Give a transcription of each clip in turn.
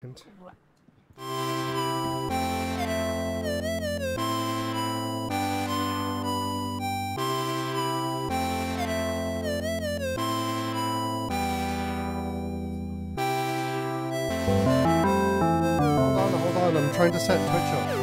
second. Hold on, hold on, I'm trying to set Twitch up.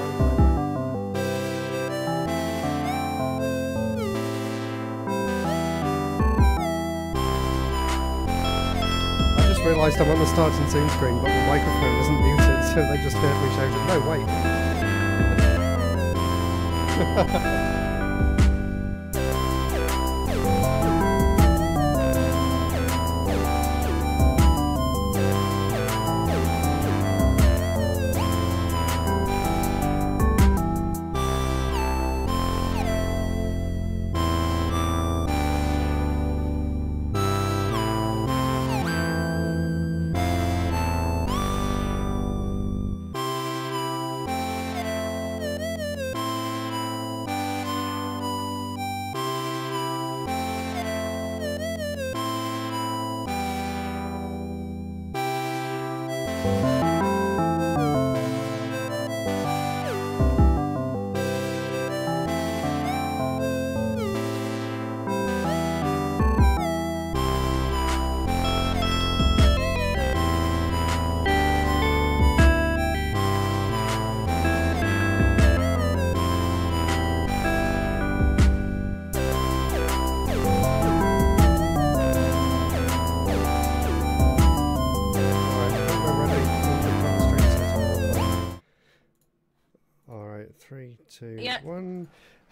Realised I'm on the starting Zoom screen, but the microphone isn't muted, so they just heard me shouting, no, wait.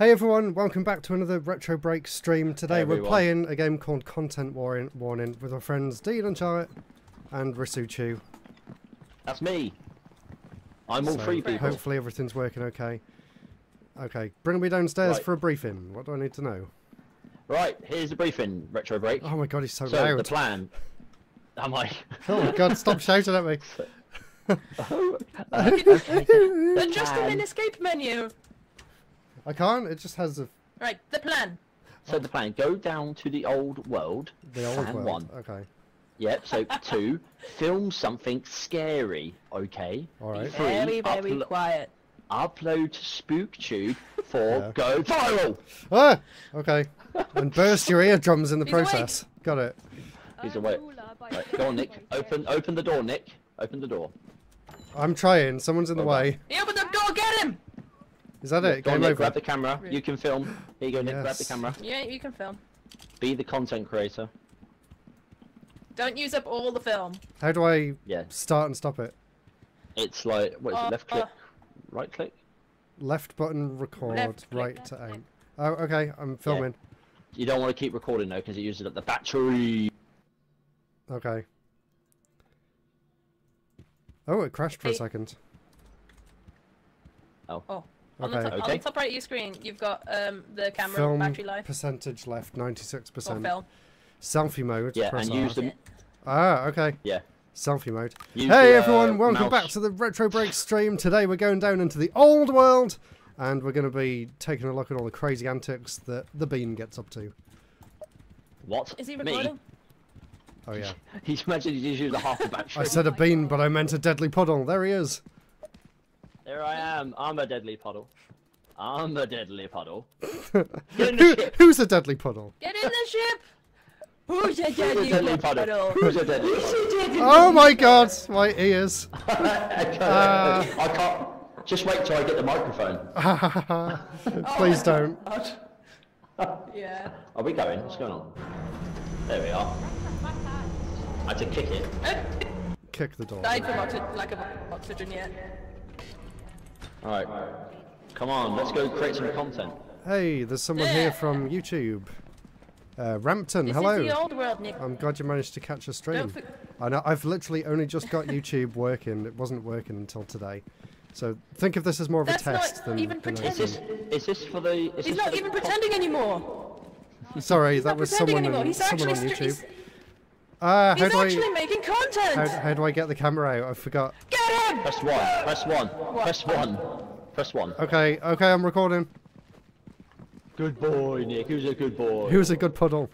Hey everyone, welcome back to another Retro Break stream. Today Hey we're playing a game called Content Warning, Warning with our friends Dean and Charlotte and Risuchu. That's me. I'm all So, three people. Hopefully everything's working okay. Okay, bring me downstairs Right. for a briefing. What do I need to know? Right, here's the briefing, Retro Break. Oh my god, he's so, so, the plan. Am I? Oh my god, stop shouting at me. oh, uh, okay. The Adjust plan. an escape menu. I can't, it just has a, Right, the plan. So the plan, go down to the old world. the old Fan world. one. Okay, Yep, so two, film something scary, okay? alright. Three, Very, very uplo- quiet. upload to SpookTube for Yeah. go viral. Ah! Okay. And burst your eardrums in the He's awake. process. Got it. He's away. Right, go on, Nick. Open, open the door, Nick. Open the door. I'm trying, someone's in the way. He opened the door, get him! Is that it? Go on, Game Nick. over. Grab the camera. You can film. Here you go, Nick. Grab the camera. Yeah, you can film. Be the content creator. Don't use up all the film. How do I Yeah. start and stop it? It's like what is Uh, it? Left click, uh. right click. Left button record, Left right left to aim. Oh, okay, I'm filming. You don't want to keep recording though because it uses up the battery. Okay. Oh, it crashed for a Hey. second. Oh. On, the Okay. top, on the top right of your screen, you've got um the camera Film battery life. percentage left, 96%. Or film. Selfie mode. Yeah, press and R. use the Ah, okay. yeah. Selfie mode. Use hey the, uh, everyone, welcome mouse. back to the Retro Break stream. Today we're going down into the old world and we're going to be taking a look at all the crazy antics that the Bean gets up to. What? Is he Me? recording? Oh yeah. He's imagine he just used a half the battery. I said a bean, but I meant a deadly puddle. There he is. There I am. I'm a deadly puddle. I'm a deadly puddle. Get in the Who, who's a deadly puddle? Get in the ship! Who's a Who's a deadly deadly puddle? puddle? Who's a deadly puddle? Oh my god, my ears. I can't. Just wait till I get the microphone. Please oh don't. Yeah. Are we going? What's going on? There we are. I had to kick it. Kick the door. Died from oxy- lack of oxygen yet. Alright. Come on, let's go create some content. Hey, there's someone here from YouTube. Uh, Rampton, This hello. is the old world, Nick. I'm glad you managed to catch a stream. I know I've literally only just got YouTube working. It wasn't working until today. So think of this as more of a That's not test than, even than Is anything. this is this for the? Is He's this not the even pretending anymore. Sorry, He's that not was pretending someone anymore. on, He's someone actually on str- YouTube. He's, Ah, how he's do actually I making content. how, how do I get the camera out? I forgot. Get him! Press one. Press one. Press one. Press one. Okay, okay, I'm recording. Good boy, Nick. Who's a good boy? Who's a good puddle?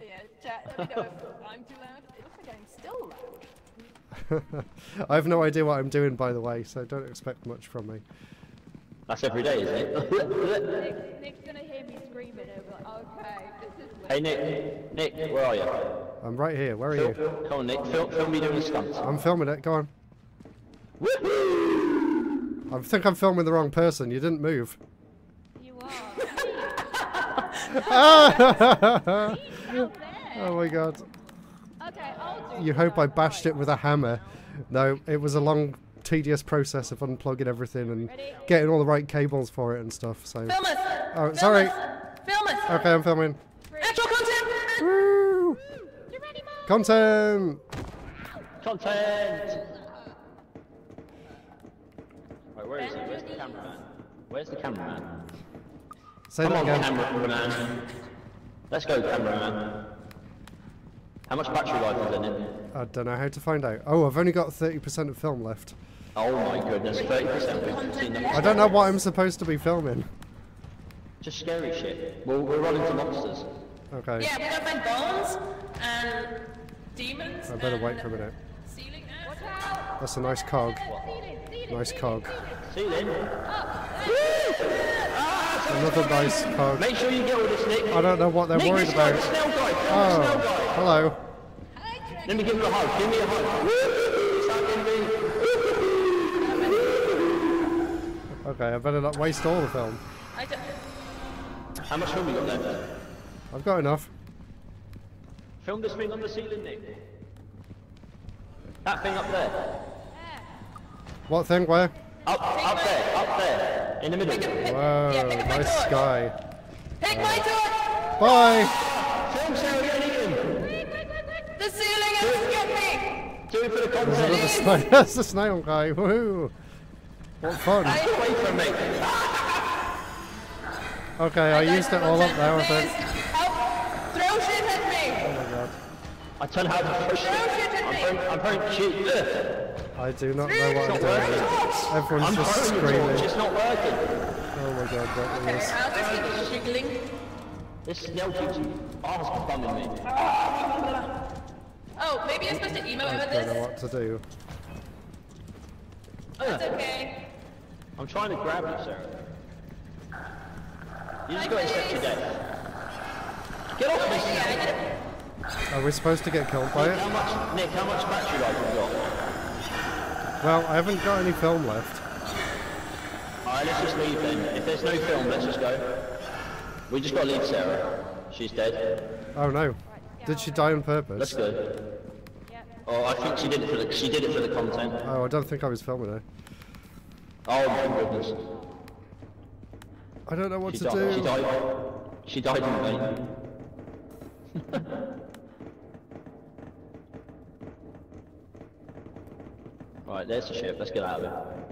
Yeah, chat, let me know if I'm too loud. It looks like I'm still loud. I have no idea what I'm doing, by the way, so don't expect much from me. That's every day, isn't it? Nick, Nick's gonna hear me screaming over. Okay, this is. Hey Nick, Nick, where are you? I'm right here. Where are you? Come on, Nick, film, film me doing a stunt. I'm filming it. Go on. Woohoo! I think I'm filming the wrong person. You didn't move. You are. oh Out my god. Okay, I'll do. You hope I right bashed it with a hammer. No, it was a long, tedious process of unplugging everything and Ready? getting all the right cables for it and stuff. So. Film us! Oh, Film sorry. us! Film us! Okay, I'm filming. Actual content! Woo! You ready, Mom? Content. Content! Right, where is he? Where's the cameraman? Where's the cameraman? Say Come that on, again. cameraman. Let's go, cameraman. How much battery life is in it? I don't know how to find out. Oh, I've only got 30% of film left. Oh my goodness, 30%. We've I don't know what I'm supposed to be filming. Just scary shit. We'll, we'll run into monsters. Okay. Yeah, we gotta find bones and demons. I better wait for a minute. Ceiling Watch out. That's a nice cog. Ceiling, ceiling, Nice ceiling, cog. ceiling. See. Eh? Another nice cog. Make sure you get all this, Nick. I don't know what they're Nick, worried this about. snail guy. Film the snail Oh, guy. hello. Let me give you a hug. Give me a hug. Woo! Start giving me- Okay, I better not waste all the film. I don't... How much film you got left? I've got enough. Film this thing on the ceiling, Nick. That thing up there. What thing? Where? Up, up there, up there. In the middle. Whoa, Yeah, pick my nice torch. sky. Take my torch! Bye. Film Sarah getting eaten. The ceiling has got me! Do it for the There's another content. snail. That's the snail guy. Woohoo. What fun. Get away from me. Okay, I used it all up there, I think. Help! Throw shit at me! Oh my god. I don't know how to push it. Throw shit at I'm me! throwing, I'm throwing shit. I do not know what I'm doing. working. Everyone's I'm just throwing the torch. screaming. It's not working. Oh my god, what Okay, is I'll just keep jiggling. This snail keeps arse bumming me. Oh, maybe I'm supposed to emote I don't know what to do. It's okay. I'm trying to grab you, Sarah. You just got accept your death. Get off me, Are we supposed to get killed by How it? How much, Nick, how much battery life have you got? Well, I haven't got any film left. Alright, let's just leave then. If there's no film, let's just go. We just gotta leave Sarah. She's dead. Oh no. Did she die on purpose? Let's go. Oh, I think she did it for the she did it for the content. Oh, I don't think I was filming her. Oh my goodness. I don't know what She to died. She do. died. She died in vain. right, there's the ship. Let's get out of it.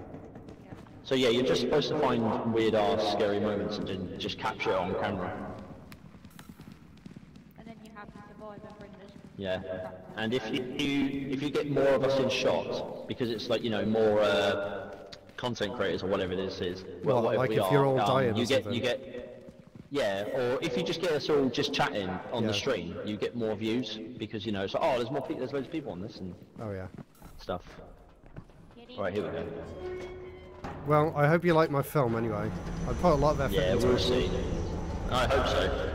So yeah, you're just supposed to find weird ass scary moments and then just capture it on camera. And then you have to survive and bring this. Yeah. And if you if you get more of us in shot, because it's like you know more uh, content creators or whatever this is, well, What, whatever like we if are, you're all um, dying you get something? you get yeah, or if you just get us all just chatting on Yeah. the stream, you get more views because you know so oh there's more people there's loads of people on this and Oh yeah. stuff. Kitty. All right, here we go. Well, I hope you like my film anyway. I put a lot of effort Yeah, into we'll it. see. I hope so.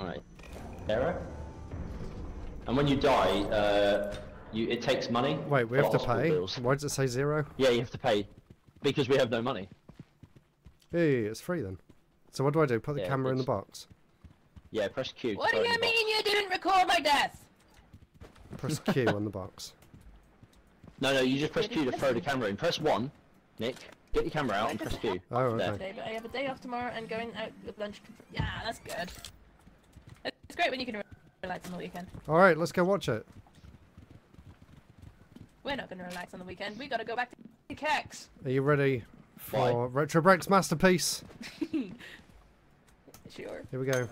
Alright. Sarah? And when you die, uh, you it takes money. Wait, we have to pay? bills. Why does it say zero? Yeah, you have to pay. Because we have no money. Hey, it's free then. So what do I do? Put the Yeah, camera in the box. Yeah, press Q. What do throw it in you the box. mean you didn't record my death? Press Q on the box. No, no, you just press Q to throw the camera in. Press 1, Nick. Get your camera out and press Q. Oh, okay. Today, but I have a day off tomorrow and going out with lunch. Yeah, that's good. It's great when you can relax on the weekend. Alright, let's go watch it. We're not going to relax on the weekend. We got to go back to Kex. Are you ready for Retro Break's masterpiece? Sure. Here we go.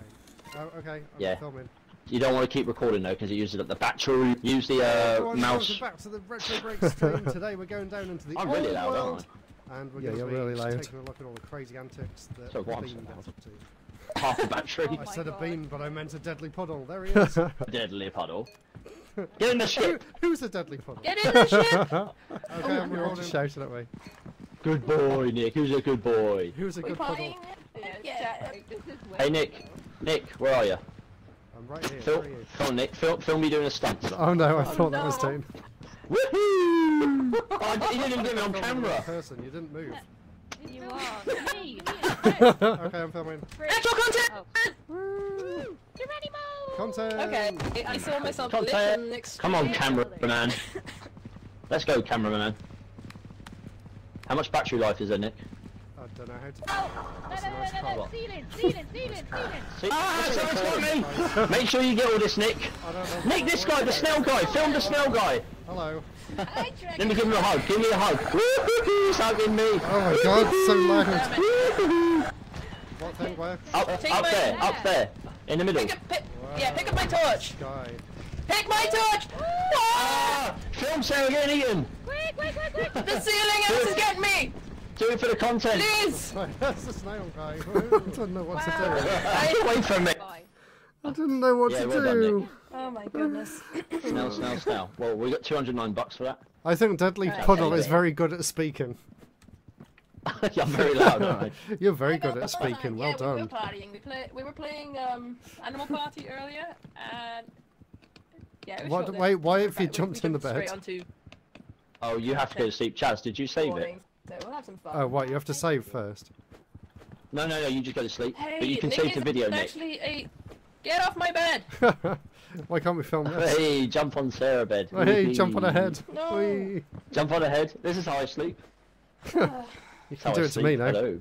Oh, okay. I'm Yeah. filming. You don't want to keep recording though because it uses up the battery. Use the Everyone, uh, welcome mouse. back to the Retro Break stream. Today we're going down into the I'm really old loud, aren't world. And we're Yeah, going to you're be really loud. taking a look at all the crazy antics that So the what? Bean gets up half the battery. I my said a God. bean, but I meant a deadly puddle. There he is. A deadly puddle. Get in the Who, who's a deadly puddle? Get in the ship! Okay, I'm all just shouting at me. Good boy, Nick. Who's a good boy? Who's a We good puddle? Yeah, Yeah. Jack, this is Hey, Nick. Nick, where are you? I'm right here. Phil, Where are you? come on, Nick. Film, film me doing a stunt. Oh no, I Oh, thought that was oh, no. Dean. Woohoo! Oh, you didn't even get me on camera. person, you didn't move. You are. Me. okay, I'm filming. Actual content! Oh. Woo! Geronimo! Content! Okay, I saw myself Content. glitch Come on, stream. cameraman. Let's go, cameraman. How much battery life is there, Nick? I don't know how to. Oh, no, no, That's a nice no, no, no, colour. ceiling, ceiling, ceiling, ceiling. See, Ah, this is someone's recording. Make sure you get all this, Nick. I don't know. Nick, this guy, the snail guy. Film the snail guy. Hello. Let me give him a hug. Give me a hug. He's hugging me. Oh my god, so loud. What thing? Where? Up, up my- there, up there, in the middle. Pick up, pick, yeah, pick up my torch! Guy. Pick my torch! Ah! Film Sarah getting eaten. Quick, quick, quick, quick. The ceiling else is getting me! Do it for the content. Please! Right, that's the snail guy. I don't know what to do. Stay away from me. I didn't know what Yeah, to well do. Nick. Oh my goodness. Snail, snail, snail. Well, we got 209 bucks for that. I think Deadly Right, Puddle okay. is very good at speaking. yeah, I'm very loud, aren't I? You're very good at but speaking. Well yeah, We done. were partying. We, play, we were playing um, Animal Party earlier, and yeah. It was What- short-lived. wait, why have you we- we jumped in the straight bed? Onto Oh, you have to go to sleep. Chaz, did you save it? Morning, so we'll have some fun. Oh, what? You have to save first. No, no, no, you just go to sleep. Hey, but you can Nick save the is video, Nick. Actually, a get off my bed. Why can't we film this? Hey, jump on Sarah bed. Hey, jump on her head. No. Whee. Jump on her head. This is how I sleep. You can how do I it to me now. Hello.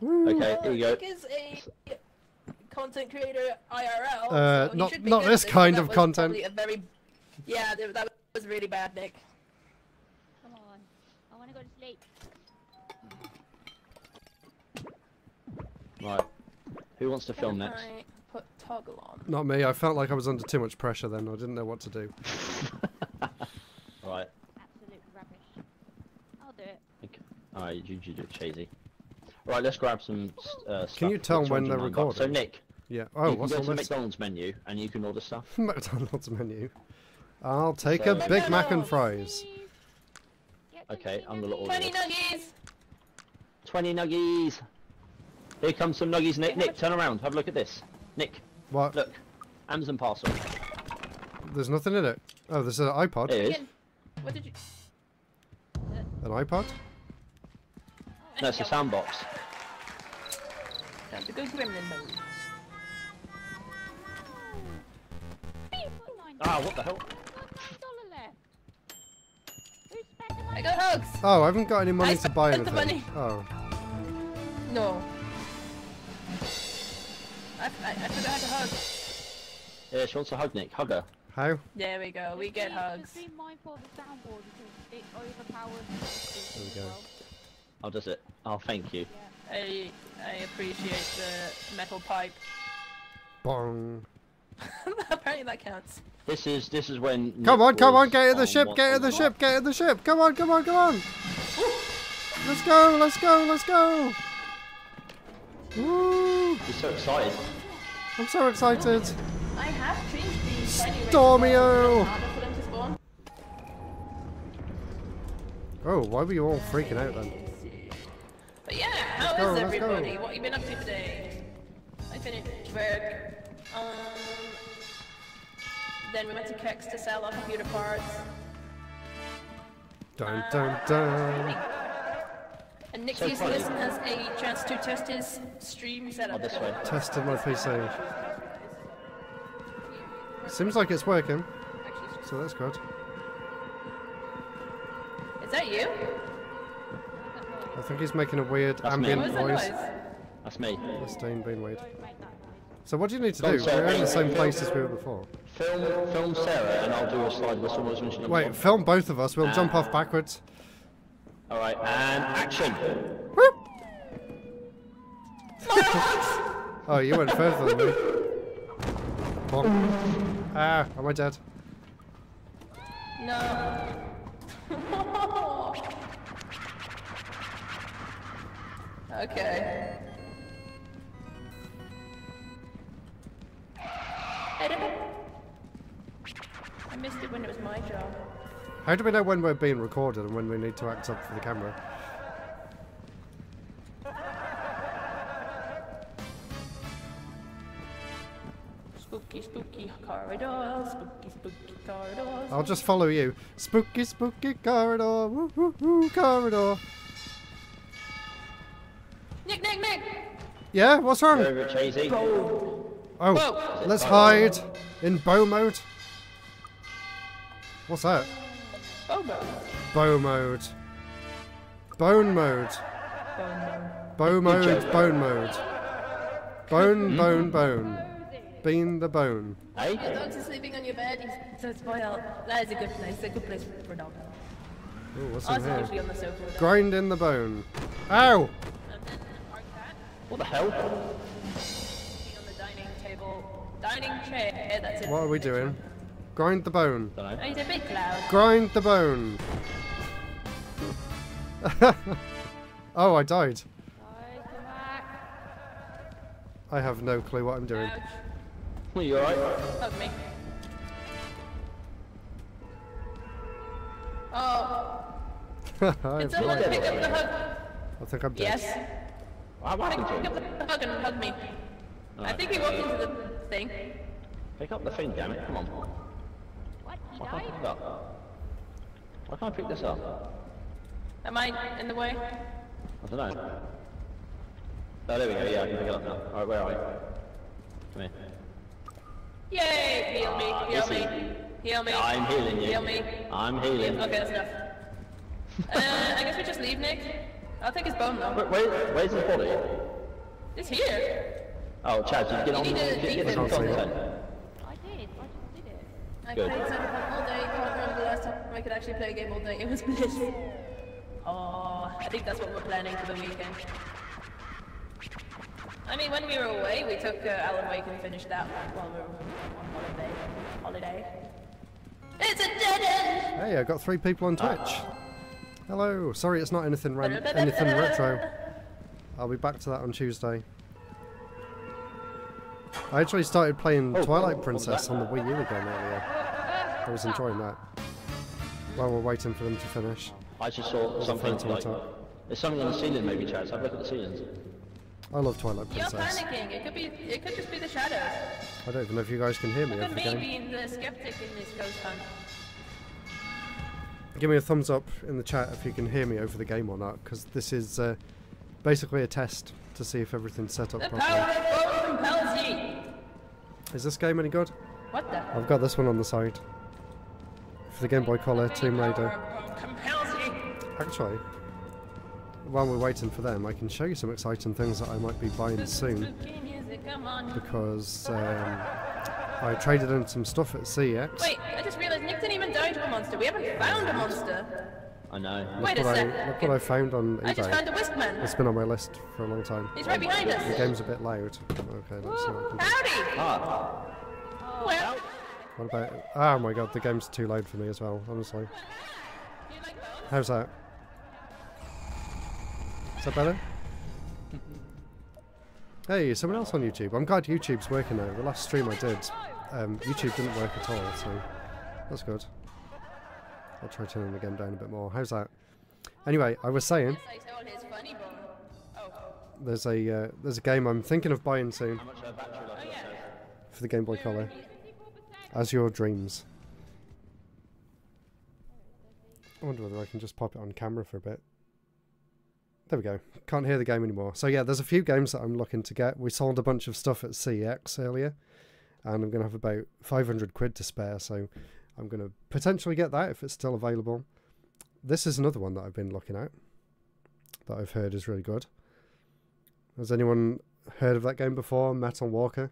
Woo. Okay, here you go. Nick is a content creator IRL. Uh, so not- not this kind That of was content. A very, yeah, that that was really bad, Nick. Right. Who wants to film Can next? I put toggle on. Not me. I felt like I was under too much pressure then. I didn't know what to do. Right. Absolute rubbish. I'll do it. Okay. Alright, you, you do it, Chazy. Right, let's grab some uh, stuff. Can you tell when they're 209 bucks. So. Nick, Yeah. you Oh, can what's go on to the this? McDonald's menu and you can order stuff. McDonald's menu. I'll take So- a Big Mac and fries. Okay, I'm gonna order Twenty this. nuggies. 20 nuggies! Here comes some nuggies, Nick. Nick, turn around. Have a look at this. Nick, What? look. Amazon parcel. There's nothing in it. Oh, there's an iPod. Here it is. What did you? An iPod? No, it's a sandbox. Time to go gremlin mode. Ah, what the hell? dollar left. Who spent the money? I got hugs. Oh, I haven't got any money I to buy spent the anything. money. Oh. No. I, I, I forgot how to hug. Yeah, she wants a hug, Nick. Hug her. How? There we go. We get hugs. Just be mindful of the soundboard because it overpowers the There we go. well. Oh, does it? Oh, thank you. I I appreciate the metal pipe. Bong. Apparently that counts. This is this is when. Come Nick on, come on, get in the ship, get in the ship, get in the ship. Come on, come on, come on. Let's go, let's go, let's go. Woo! He's so excited. I'm so excited. I have changed the shiny Stormio! in order for them to spawn. Oh, why were you all freaking out then? But yeah, how is let's go. everybody? What have you been up to today? I finished work. Um, then we went to Kex to sell our computer parts. Dun dun dun. And Nick So used funny. this as a chance to test his stream Oh, setup. this way. Tested my PC. Seems like it's working, so that's good. Is that you? I think he's making a weird That's ambient What noise. noise? That's me. That's Dean being weird. Don't make that noise. So what do you need to Go on, do? Sarah. We're in the same place as we were before. Film, film Sarah, and I'll do a slide whistle noise when she Wait, comes film both of us. We'll jump off backwards. On. All right, and action. Whoop! oh, you went further than me. Bonk. Ah, am I dead? No. okay. I missed it when it was my job. How do we know when we're being recorded and when we need to act up for the camera? Spooky, spooky corridor, spooky, spooky corridors. I'll just follow you. Spooky, spooky corridor, woo, woo, woo, corridor. Nick, Nick, Nick! Yeah, what's wrong? Over Chasey. Oh, Whoa. let's hide in bow mode. What's that? Bobo. Bow mode. Bone mode. Bow mode, bone mode. Bone, hmm. bone, bone. Bean the bone. Hey? Your dog's is sleeping on your bed. He's so spoiled. That is a good place. A good place for a dog. Ooh, what's I in here? usually on the sofa Grind in the bone. Ow! And then our cat What the hell? on the dining table. Dining chair. That's it. What are we doing? Grind the bone. Oh, he's a big cloud. Grind the bone. oh, I died. Guys, come back. I have no clue what I'm doing. Ouch. Are you alright? Hug me. Oh, I, can have someone no- pick up the hug? I think I'm dead. Yes. What happened to Pick him? up the hug and hug me. Oh, I think he walked into the thing. Pick up the thing, damn it. Come on. Why can't I pick up? Why can't I pick this up? Am I in the way? I don't know. Oh, there we go. Yeah, I can pick it up now. Alright, where are we? Come here. Yay! Heal me, heal Listen. me, heal me. I'm healing you. Heal me. I'm healing. Okay, that's enough. uh, I guess we just leave Nick. I'll take his bone though. Where, where, where's his body? It's here. Oh, Chad, you get on You need to get, get leave some content? I did. I just did it. I Good. played Cyberpunk all day. Can't remember the last time I could actually play a game all day. It was bliss. Oh, I think that's what we're planning for the weekend. I mean, when we were away, we took uh, Alan Wake and finished that while we were on holiday. Holiday. It's a dead end. Hey, I got three people on Twitch. Hello. Sorry, it's not anything anything retro. I'll be back to that on Tuesday. I actually started playing Oh, Twilight what Princess on the Wii U again earlier. I was enjoying that. While we're waiting for them to finish. I just saw something phone like... to. There's something on the ceiling maybe, Chad. Have a look at the ceilings. I love Twilight Princess. You're panicking. It could be. It could just be the shadows. I don't even know if you guys can hear me Look over at the me game. being the skeptic in this ghost hunt. Give me a thumbs up in the chat if you can hear me over the game or not, because this is uh, basically a test to see if everything's set up The properly. power compels ye. Is this game any good? What the? I've got this one on the side. For the Game Boy Color, Tomb Raider. Power of bone. Actually, while we're waiting for them, I can show you some exciting things that I might be buying soon Spooky music, come on. because um, I traded in some stuff at CEX. Wait, I just realized Nick didn't even die to a monster. We haven't found a monster. I know. Wait Look a what, I, sec. what I found on I just found a Whiskman. It's been on my list for a long time. He's right behind us. The game's a bit loud. Okay, let's see what I can do. Howdy. Ah, Well, What about? Oh my god, the game's too loud for me as well. Honestly, do you like how's that? Is that better? Hey, someone else on YouTube. I'm glad YouTube's working now. The last stream I did, um, YouTube didn't work at all, so that's good. I'll try turning the game down a bit more. How's that? Anyway, I was saying there's a uh, there's a game I'm thinking of buying soon for the Game Boy Color. Azure Dreams. I wonder whether I can just pop it on camera for a bit. There we go. Can't hear the game anymore. So yeah, there's a few games that I'm looking to get. We sold a bunch of stuff at CX earlier, and I'm going to have about 500 quid to spare. So I'm going to potentially get that if it's still available. This is another one that I've been looking at that I've heard is really good. Has anyone heard of that game before? Metal Walker.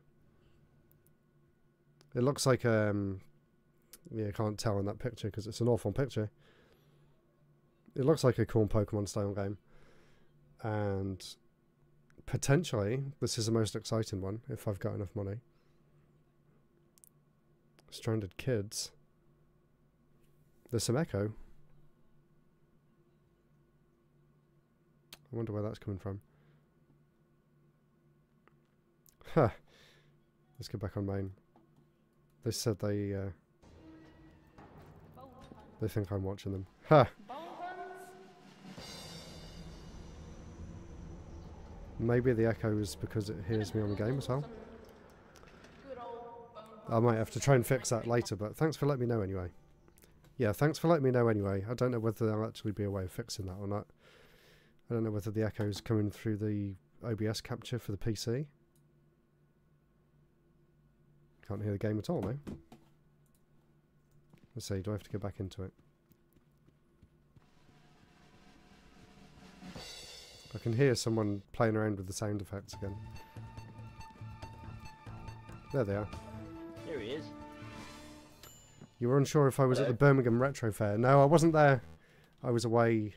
It looks like um, yeah, I can't tell in that picture because it's an awful picture. It looks like a cool Pokemon style game, and potentially this is the most exciting one if I've got enough money. Stranded Kids. There's some echo. I wonder where that's coming from. Huh. Let's get back on main. They said they uh, they think I'm watching them. Ha! Bone. Maybe the echo is because it hears me on the game as well. I might have to try and fix that later, but thanks for letting me know anyway. Yeah, thanks for letting me know anyway. I don't know whether there'll actually be a way of fixing that or not. I don't know whether the echo is coming through the OBS capture for the PC. Can't hear the game at all now. Let's see, do I have to go back into it? I can hear someone playing around with the sound effects again. There they are. There he is. You were unsure if I was at the Birmingham Retro Fair. No, I wasn't there. I was away.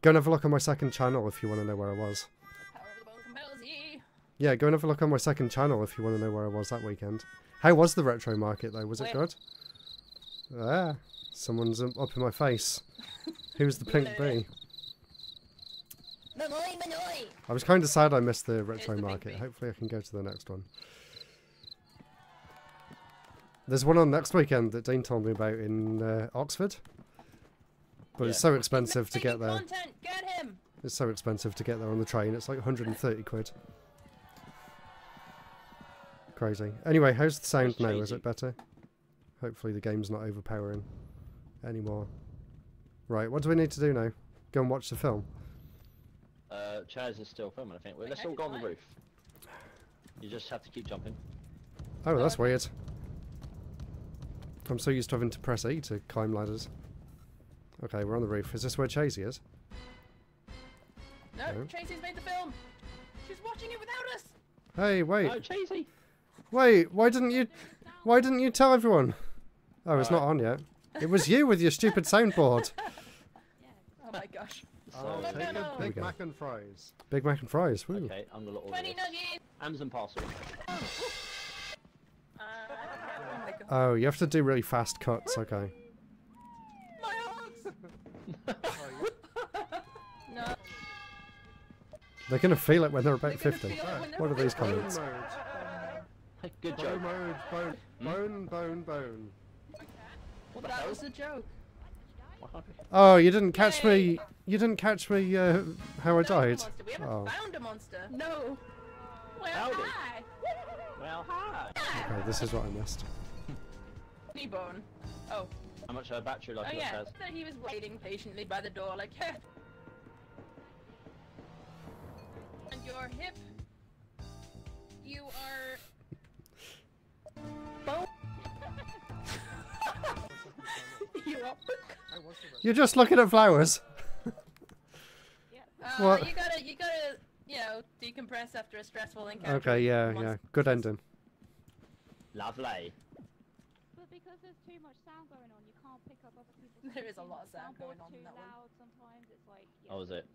Go and have a look on my second channel if you want to know where I was. Power of the bone compels ye. Yeah, go and have a look on my second channel if you want to know where I was that weekend. How was the retro market though? Was it Where? good? Ah, someone's up in my face. Who's the pink bee? I was kind of sad I missed the retro the market. Hopefully, I can go to the next one. There's one on next weekend that Dean told me about in uh, Oxford, but it's so expensive to get there. Content, get him. It's so expensive to get there on the train. It's like 130 quid. Crazy. Anyway, how's the sound now? Is it better? Hopefully the game's not overpowering anymore. Right, what do we need to do now? Go and watch the film. Uh, Chaz is still filming, I think. Well, let's all go on the roof. You just have to keep jumping. Oh, that's weird. I'm so used to having to press E to climb ladders. Okay, we're on the roof. Is this where Chasey is? No, No. Tracy's made the film. She's watching it without us. Hey, wait, Oh, Chasey! wait! Why didn't you? Why didn't you tell everyone? Oh, it's not on yet. It was you with your stupid soundboard. Oh my gosh. So, take a There we Big. Mac and fries. Big Mac and fries. Woo. okay, I'm gonna order 20 this. nuggets. Amazon parcel. Oh, Oh my god. You have to do really fast cuts. Okay. My arms. no. They're gonna feel it when they're they're about 50. feel they're What are these fifty. Comments? mode. Good Bone joke. mode. Bone. Hmm? Bone. Bone. Bone. What That was a joke. Oh, you didn't catch Yay. me. You didn't catch me. Uh, how I died. We haven't Oh. found a monster. No. Well, Howdy. hi. Well, hi. Okay, this is what I missed. Kneebone. Oh. How much uh, battery life Oh yeah. got, Chaz? That he was waiting patiently by the door, like, yeah. And your hip. You are. Bone. you are. You're just looking at flowers. Uh, What? You gotta, you gotta, you know, decompress after a stressful encounter. Okay, yeah, yeah. Good ending. Lovely. But because there's too much sound going on, you can't pick up other people's There is a lot of sound going soundboard's on in too that one. loud sometimes. It's like yeah, Oh, is it?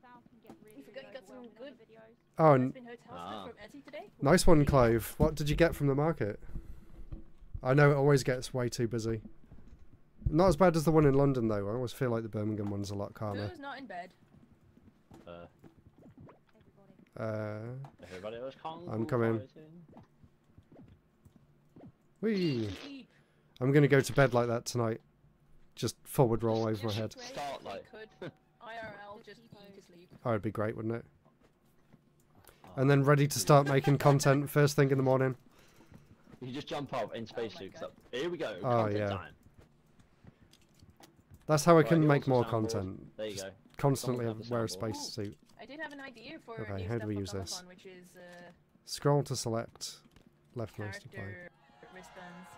Sound can get really, forgot you got some good- videos. Oh, There's n- been hotel Ah. from today. nice one, Clive. What did you get from the market? I know it always gets way too busy. Not as bad as the one in London, though. I always feel like the Birmingham one's a lot calmer. Who's not in bed? Uh, Everybody. Uh, everybody was Kong. I'm coming. whee! Sleep. I'm gonna go to bed like that tonight. Just forward roll over my head. great Start like- could IRL just eat to sleep. Oh, it'd be great, wouldn't it? And then ready to start making content first thing in the morning. You just jump up in spacesuits. God. up. Here we go. Oh, yeah. time. That's how I can you make more some soundboard? content. There you Just go. Constantly have wear a the soundboard. spacesuit. I did have an idea for Okay, how do we use this? Comic-Con, which is uh, Scroll to select left mouse to play. wristbands.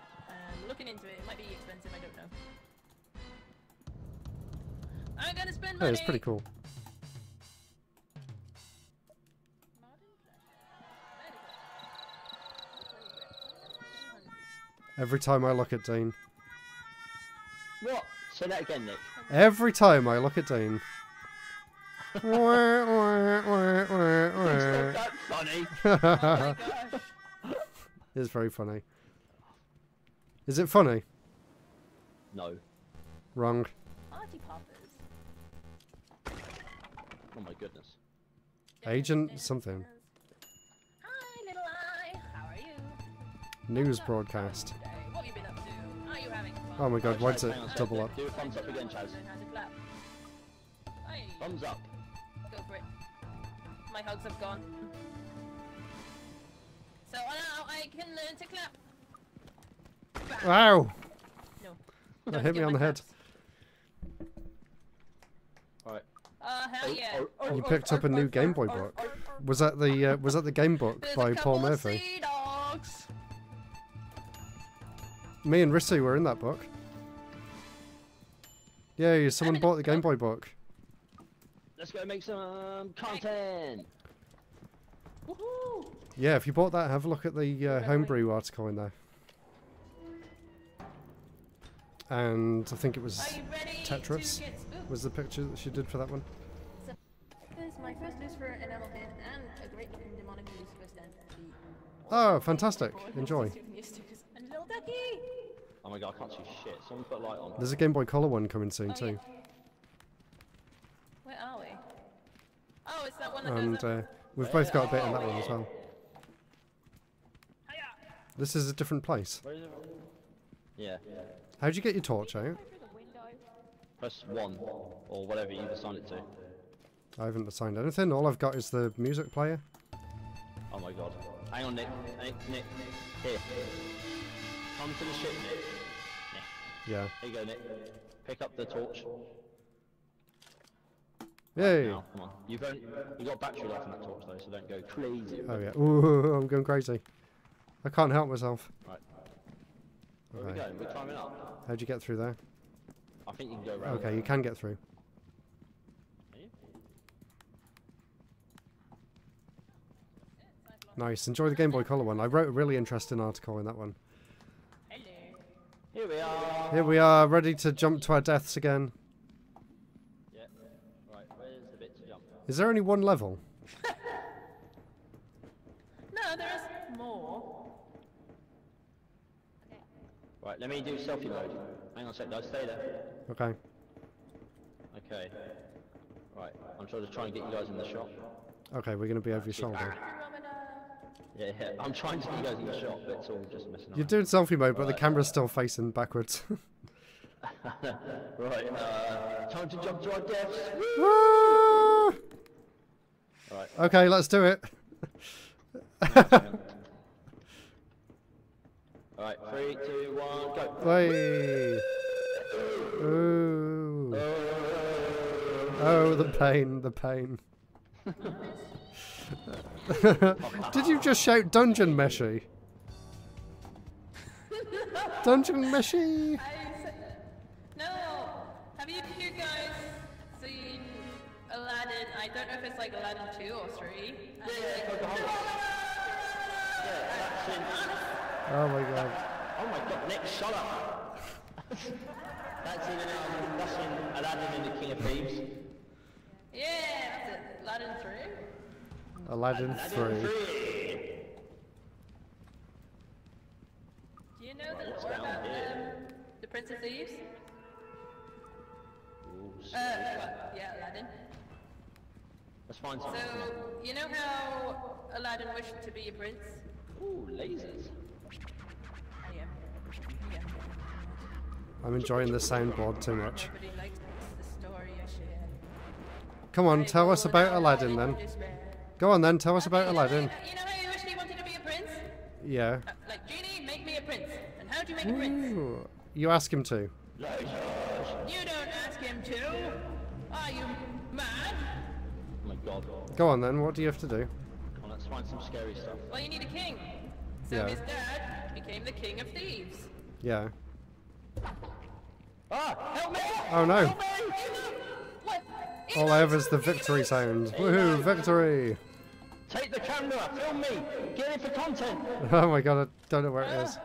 Looking into it, it might be expensive. I don't know. I'm gonna spend Hey, money. it's pretty cool. Every time I look at Dean. What? Say that again, Nick. Every time I look at Dean. Wah, wah, wah, wah, It's very not that funny. Oh my gosh. it's very funny. Is it funny? No. Wrong. Party poppers. Oh my goodness. Agent something. Hi, little eye. How are you? News broadcast. What have you been up to? Are you having fun? Oh my god, why does it hang on a sec. double up? Do a thumbs up again, Chaz. Learn how to clap. Hey, Thumbs up. go for it. My hugs have gone. So now I can learn to clap. Bam. Ow! No. That hit me on the head. Alright. Uh, hell yeah. oh, oh, You Oh, picked oh, up a oh, new oh, Game oh, Boy oh, book. oh, oh. Was that the uh, was that the game book There's by a Paul couple of Murphy? sea dogs. Me and Rissi were in that book. Yay, someone bought the the Game Boy book. book. Let's go make some content. Woohoo! Yeah, if you bought that, have a look at the uh, homebrew article in there. And I think it was Are you ready Tetris to get spooked? was the picture that she did for that one. This is my first news for an ML and a great demonic news for Stan. Oh, fantastic! Enjoy. And little ducky! Oh my god, I can't see shit. Someone put light on. There's a Game Boy Color one coming soon Oh, yeah. too. Where are we? Oh, it's that one that And uh, we've both got a bit in that one as well. This is a different place. Where is? Yeah. How'd you get your torch out? Through the window. Press 1 or whatever you've assigned it to. I haven't assigned anything. All I've got is the music player. Oh my god. Hang on, Nick. Hey, Nick. Here. Come to the ship, Nick. Yeah. Here you go, Nick. Pick up the torch. Yay! Now, come on. You've only, you got battery life in that torch though, so don't go crazy. Oh yeah. Ooh, I'm going crazy. I can't help myself. Right. Where are we going? We're climbing up. How'd you get through there? I think you can go around. Okay, you can get through. Nice. Enjoy the Game Boy Color one. I wrote a really interesting article in that one. Hello. Here we are. Here we are, ready to jump to our deaths again. Yeah. Right, where's the bit to jump? Is there only one level? No, there is more. Right, let me do selfie mode. Hang on a sec, guys. Stay there. Okay. Okay. Right, I'm trying to try and get you guys in the shot. Okay, we're going to be over your shoulder. Yeah, yeah. I'm trying to get you guys in the shot, but it's all just messing up. You're doing selfie mode, but the camera's still facing backwards. Right, uh, time to jump to our deaths. Ah! Right. okay, let's do it. Alright, three, two, one, go. Way. Ooh. Oh, the pain, the pain. Did you just shout Dungeon Meshy? Dungeon Meshy! No! Have you, you guys seen Aladdin? I don't know if it's like Aladdin 2 or 3. And it's like- Oh my god. Oh my god, Nick, shut up! that's even that's in Aladdin and the King of Thieves. Yeah, that's it. Aladdin 3? Aladdin 3. Three. Do you know the what's lore about here? um, the Prince of Thieves? Ooh, Uh, yeah, Aladdin. Let's find So, something. come you know how Aladdin wished to be a prince? Ooh, lasers. I'm enjoying the soundboard too much. Everybody likes the story I share. Come on, tell us about Aladdin then. Go on then, tell us about You know how- Aladdin. You know how he wished he wanted to be a prince? Yeah. Uh, like, genie, make me a prince. And how'd you make a prince? You ask him to. You don't ask him to. Are you mad? Oh my god. Go on then, what do you have to do? Come on, let's find some scary stuff. Well, you need a king. So Yeah. his dad became the king of thieves. Yeah. Ah! Help me! Oh no. What? All I have is the victory sound. Woohoo, victory! Take the camera, film me, get it for content. Oh my god, I don't know where it is.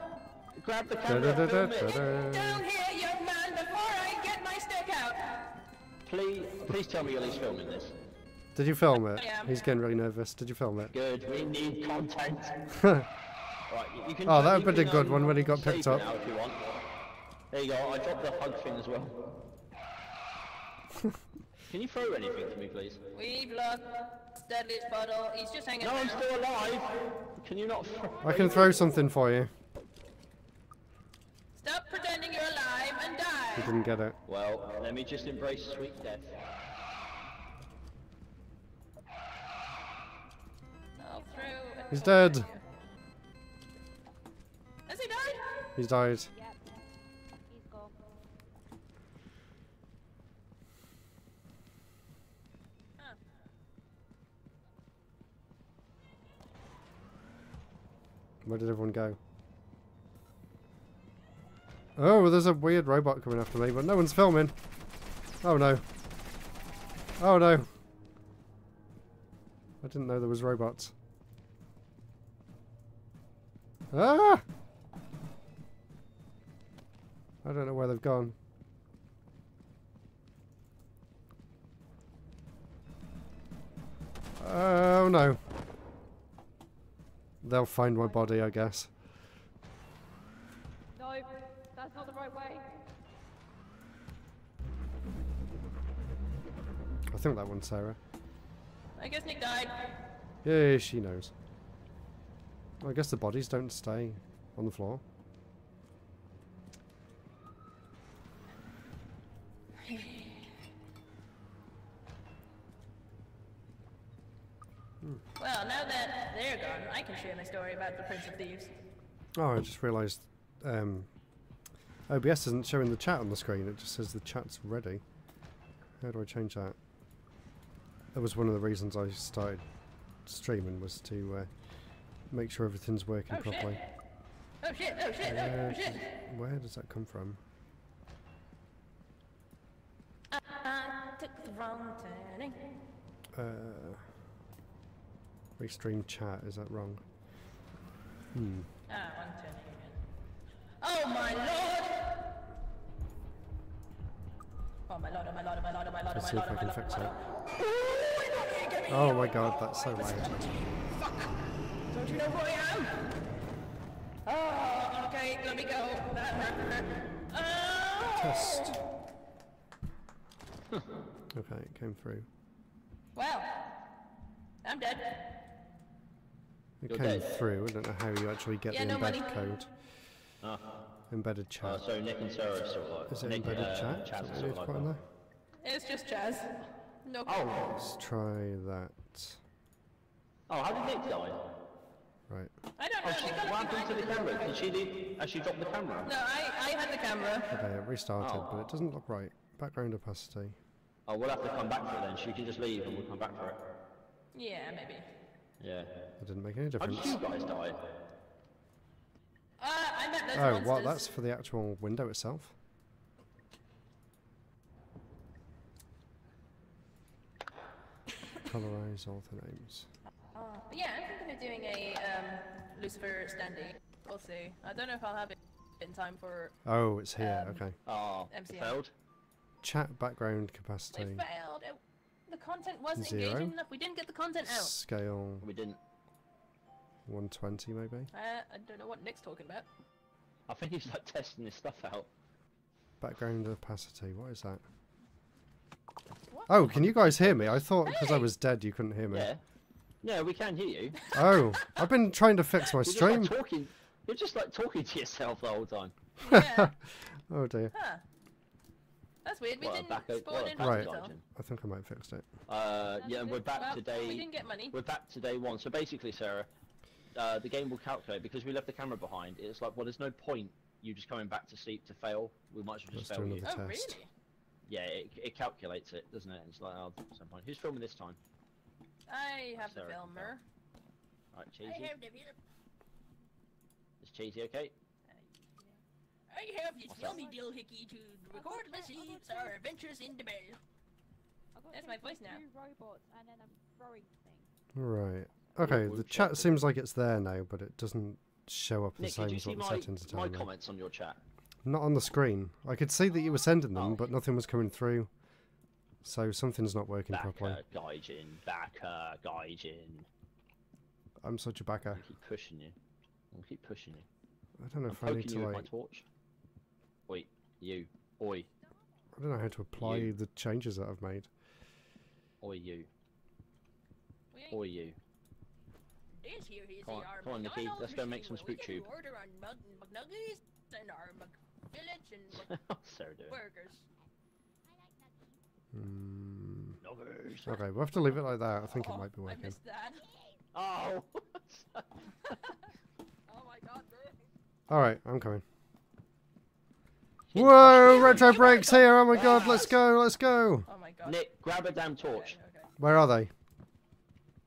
Grab the camera, film it. Da-da-da-da-da-da. Down here, young man, before I get my stick out. Please, please tell me you're at least filming this. Did you film it? I am. He's getting really nervous. Did you film it? Good, we need content. right, you, you can. Oh, that would've been a good one when he got save picked it up. There you go, I dropped the hug thing as well. Can you throw anything to me, please? We've lost Deadly's Puddle. He's just hanging No. I'm still alive! Can you not throw I can throw something for you. Stop pretending you're alive and die! He didn't get it. Well, let me just embrace sweet death. He's dead! Has he died? He's died. Where did everyone go? Oh, there's a weird robot coming after me, but no one's filming. Oh no. Oh no. I didn't know there was robots. Ah! I don't know where they've gone. Oh no. They'll find my body, I guess. No, that's not the right way. I think that one's Sarah. I guess Nick died. Yeah, she knows. I guess the bodies don't stay on the floor. Well, now that they're gone, I can share my story about the Prince of Thieves. Oh, I just realised um, OBS isn't showing the chat on the screen. It just says the chat's ready. How do I change that? That was one of the reasons I started streaming was to uh, make sure everything's working Oh shit! properly. Oh shit! Oh shit! Uh, Oh shit! where does that come from? I took the wrong turning. Uh, restream chat, is that wrong? Hmm. Ah, one turning again. Oh my lord! Oh my lord! Oh my lord! Oh my lord! Oh my lord! Let's Oh see my if! I Oh can fix oh it. lord. Ooh, get me, Oh my god, that's so loud. Fuck! Don't you know who I am? Oh, okay, let me go. Oh! Test. okay, it came through. Well, I'm dead. It You're came dead. through. I don't know how you actually get Yeah, the no embedded money. code. Ah, Embedded uh, chat. so Nick and Sarah are still alive. Is it Nick, embedded uh, chat? Chaz Is is that still what alive. you've got in there? It's just Chaz. No. Oh, Let's try that. oh, how did Nick die? Right. I don't Oh, know. she, She got what happened to the camera? Did she leave, actually drop the camera? No, I, I had the camera. Okay, it restarted, Oh. but it doesn't look right. Background opacity. Oh, we'll have to come back for it then. She can just leave and we'll come back for it. Yeah, maybe. Yeah. That didn't make any How difference. did you guys die? Uh, I met those Oh, monsters. what? That's for the actual window itself? Colorize author names. Uh, yeah, I'm thinking of doing a um, Lucifer standee. We'll see. I don't know if I'll have it in time for. Oh, it's here. Um, okay. Oh, MCM. failed? Chat background We capacity. failed. It, the content wasn't Zero. engaging enough. We didn't get the content out. Scale We didn't. 120 maybe. Uh, I don't know what Nick's talking about. I think he's like testing this stuff out. Background opacity. What is that? What? Oh, can you guys hear me? I thought because I was dead you couldn't hear me. Yeah. Yeah, we can hear you. Oh, I've been trying to fix my You're just stream. like talking. You're just like talking to yourself the whole time. Yeah. oh dear. huh. That's weird. We What didn't back spawn what in back Right. I think I might have fixed it. Uh, yeah, and we're back well, to day. We didn't get money. We're back to day one. So basically, Sarah, uh, the game will calculate because we left the camera behind. It's like, well, there's no point you just coming back to sleep to fail. We might as well just Let's do fail you. another Oh, test. really? Yeah, it, it calculates it, doesn't it? It's like, oh, some point. Who's filming this time? I have the Sarah can filmer. Right, I have the film. Is cheesy okay? I have this What's that? filmy dillhickey to record the scenes our adventures in the bell. I've got That's two- my voice now. Two robots and then a throwing thing. Right. Okay, we'll the check chat it. seems like it's there now, but it doesn't show up the Nick, same did you as see what the my, settings are my telling me. comments on your chat? Not on the screen. I could see that you were sending them, Oh. but nothing was coming through. So something's not working properly. Backer, Gaijin, backer, Gaijin. I'm such a backer. I'll keep pushing you. I'll keep pushing you. I don't know I'm if I need to like. my torch. Oi, you. Oi, I don't know how to apply You. the changes that I've made. oi, you. Oi, you. This here is Come on- our come on, Nikki, let's go make some where we Spook can Tube. Order on Mug- McNuggets and our Mc- village and Sarah doing. burgers. Mm, Loggers. okay, we'll have to leave it like that. I think it Oh, might be I working. missed that. Oh. Oh my god. Alright, I'm coming. Whoa! Retro Break's here! Oh my god, let's go, let's go! Oh my god. Nick, grab a damn torch. Okay, okay. Where are they?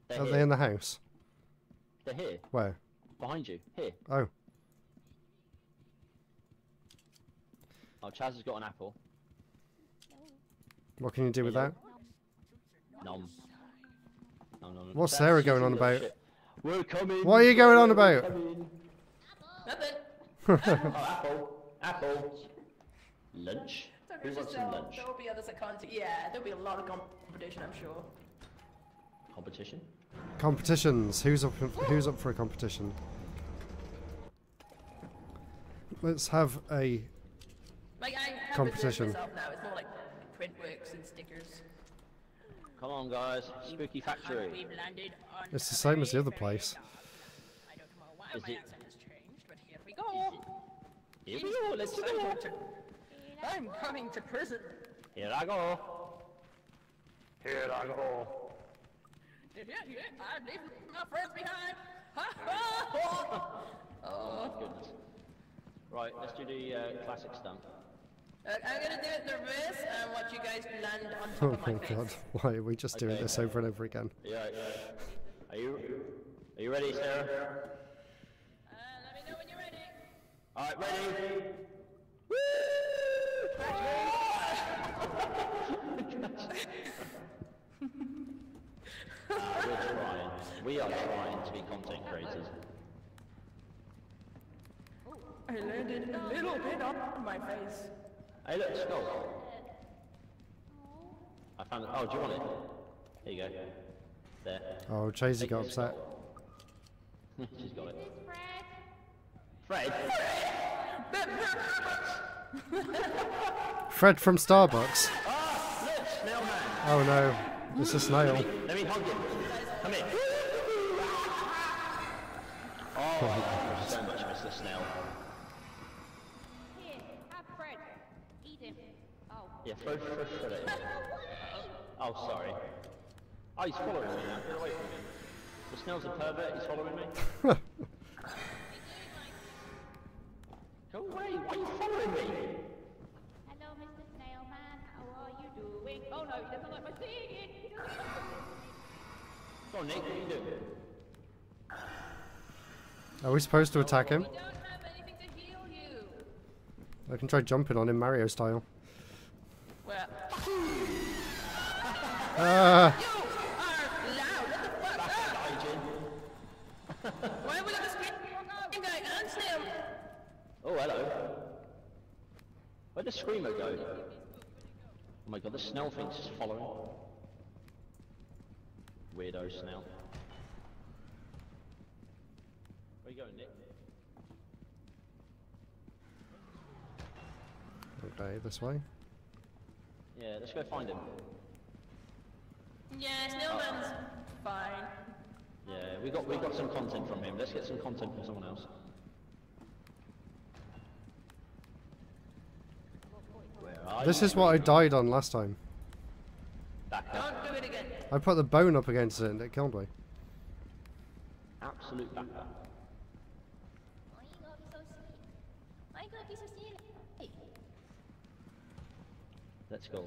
They're Are here. they in the house? They're here. Where? Behind you. Here. Oh, Oh, Chaz has got an apple. what can you do with that? Nom. Nom, nom, nom. What's That's Sarah going on about? shit. We're coming. What are you going on about? Nothing. Oh, apple. Apple. Lunch. Don't Who wants some uh, lunch? There will be others that can't. Yeah, there'll be a lot of competition, I'm sure. Competition. Competitions. Who's up? Who's up for a competition? Let's have a. Like I have Competition. Been doing it myself now. It's more like print works and stickers. Come on, guys. Spooky Factory. We've landed on It's the same as the other place. dark- I don't know why Is my it- accent has changed, but here we go. Here we go. Let's go. Going to, I'm coming to prison. Here I go. Here I go. Yeah, yeah, I'm leaving my friends behind. Ha, ha. oh, Goodness. Right, let's do the uh, classic stunt. Uh, I'm gonna do it in reverse and watch you guys land on top Oh of my my face. god! Why are we just doing Okay. this over and over again? Yeah, yeah. Are you? Are you ready, Sarah? Uh, let me know when you're ready. All right, ready? Uh, we're trying. We are trying to be content creators. I landed a little bit on my face. Hey, look, skull. I found it. Oh, do you want it? Here you go. There. Oh, Chasey got upset. skull. She's got it. Fred. Fred! Fred from Starbucks. Ah, look, snail man. Oh no, it's a snail. Let me hug him. Come here. Oh, so much Mr. Snail. Here, have Fred. Eat him. Oh. Yeah, throw, throw, throw it. Oh, sorry. Oh, he's following me now. Get away from him. The snail's a pervert. He's following me. Go away. Why are you following me? Hello, Mr. Snailman. How are you doing? Oh no, he doesn't like my singing. He doesn't like my Go on, Nick. What are you doing? Are we supposed to attack him? We don't have anything to heal you. I can try jumping on him Mario style. Well, Ah, you are loud. What the fuck? Ah! Why would I scream guy and snail? Oh, hello. Where'd the screamer go? Oh my god, the snail thing's just following. Weirdo snail. Where you going, Nick? okay, this way. Yeah, let's go find him. Yeah, Snailman's uh-huh. fine. Yeah, we got we got some content from him. Let's get some content from someone else. Where are This is what I died on last time. Don't do it again. I put the bone up against it and it killed me. Absolute back. Let's go.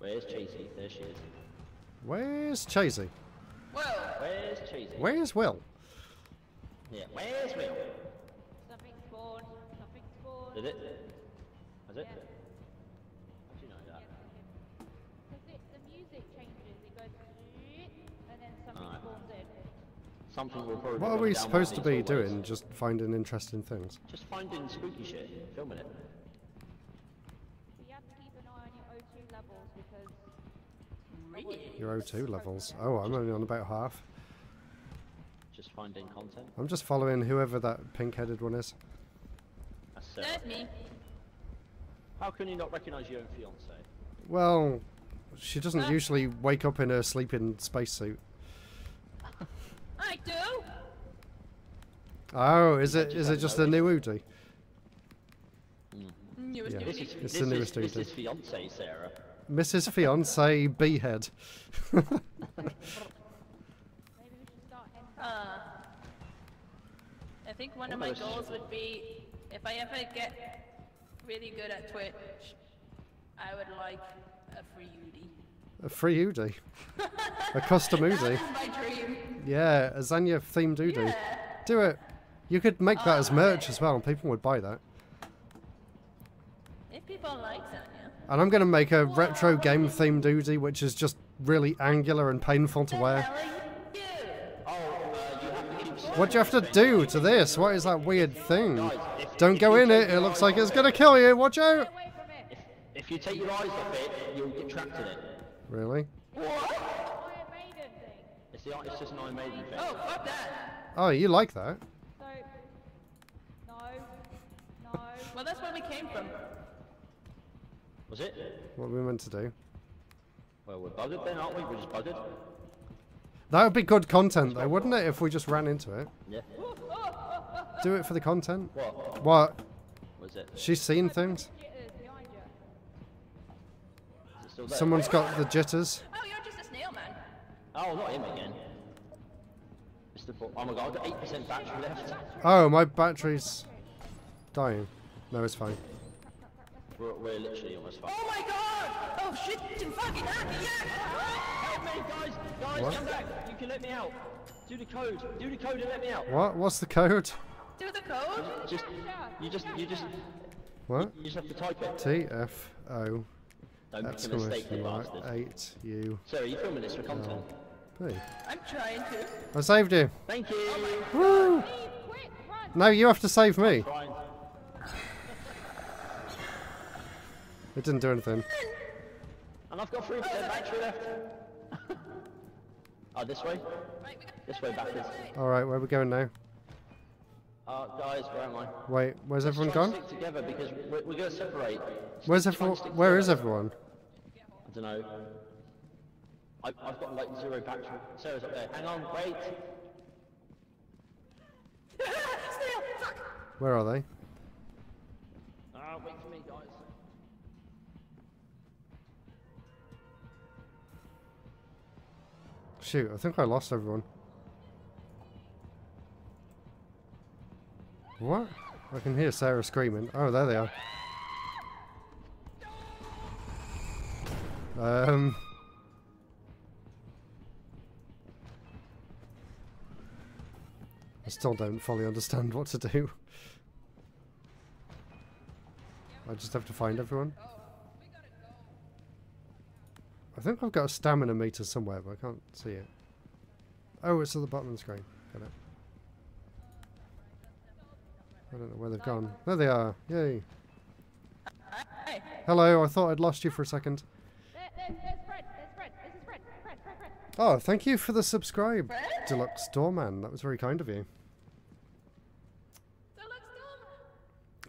Where's Cheesy? There she is. Where's Chasey? Whoa. Where's Cheesy? Where's Will? Yeah, where's Will? Something spawned. Something spawned. Did it? Has it? Yeah. Something will probably What are we supposed to be these hallways. doing? Just finding interesting things. Just finding spooky shit, filming it. You have to keep an eye on your O2 levels because Really? Your O2 levels. Oh, I'm only on about half. Just finding content. I'm just following whoever that pink-headed one is. That's me. How can you not recognise your own fiance? Well, she doesn't usually wake up in her sleeping spacesuit. I do. Oh, is it just is have it just no a new Udi? It's this the is nearest this Udi. is fiance Sarah. Mrs. Fiance Behead. Maybe we should start heading Uh, I think one of my goals would be if I ever get really good at Twitch, I would like a free Udi. A free Udi. A custom Udi. That is my dream. Yeah, a Zanya themed Udi. Do it. You could make that as merch as well, and people would buy that. If people like Zanya. And I'm going to make a retro game themed Udi, which is just really angular and painful to wear. hell are you? Oh, uh, you have to keep. What do you have to do to this? What is that weird thing? Don't go in it, it looks like it's going to kill you. Watch out! away. If you take your eyes off it, you'll get trapped in it. Really? Iron Maiden thing. It's the it's just an Iron Maiden thing. Oh, fuck that. Oh, you like that? So, no, no. Well, that's where we came from. Was it? What we meant to do? Well, we're buggered then, aren't we? We're just buggered. That would be good content, though, wouldn't it? If we just ran into it. Yeah. Do it for the content. What? What? Was it? She's seen things. Jitters behind you. Is it still there? Someone's got the jitters. Oh, you're just a snail man. Oh, not him again. Mr. Paul. Oh my god, I've got eight percent battery left. Oh, my battery's dying. No, it's fine. We're, we're literally almost fucked. Oh my god! Oh shit, and fucking happy, yeah! Help me, guys! Guys, What? come back! You can let me out. Do the code. Do the code and let me out. What? What's the code? Do the code? Just, you just, you just, What? you just have to type it. T F O Don't make a mistake, exclamation you mark bastard. eight U Sarah, are you filming this for content? P. I'm trying to. I saved you. Thank you. Woo! Quick, run. Now you have to save me. It didn't do anything. And I've got three percent battery left. oh, this way. Right, we got This way backwards. All right, where are we going now? Uh, guys, where am I? Wait, where's Let's everyone try and gone? Stick together because we're, we're going to separate. Where's everyone? stick Where is together. everyone? I don't know. I, I've got like zero battery. Sarah's up there. Hang on, wait. Snail, fuck! Where are they? Ah, wait for me, guys. Shoot, I think I lost everyone. What? I can hear Sarah screaming. Oh, there they are. Um. I still don't fully understand what to do. I just have to find everyone. I think I've got a stamina meter somewhere, but I can't see it. Oh, it's at the bottom of the screen. Got it. I don't know where they've gone. There they are. Yay. Hello, I thought I'd lost you for a second. Oh, thank you for the subscribe, Fred? Deluxe Doorman. That was very kind of you.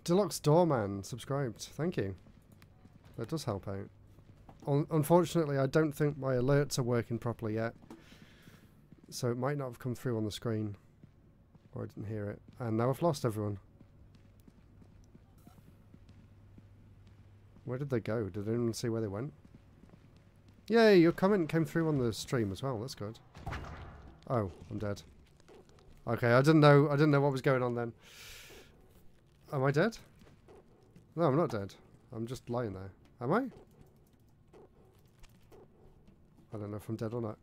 Deluxe Doorman subscribed. Thank you. That does help out. Un- unfortunately, I don't think my alerts are working properly yet. So it might not have come through on the screen. Or I didn't hear it. And now I've lost everyone. Where did they go? Did anyone see where they went? Yay, your comment came through on the stream as well. That's good. Oh, I'm dead. Okay, I didn't know I didn't know what was going on then. Am I dead? No, I'm not dead. I'm just lying there. Am I? I don't know if I'm dead or not.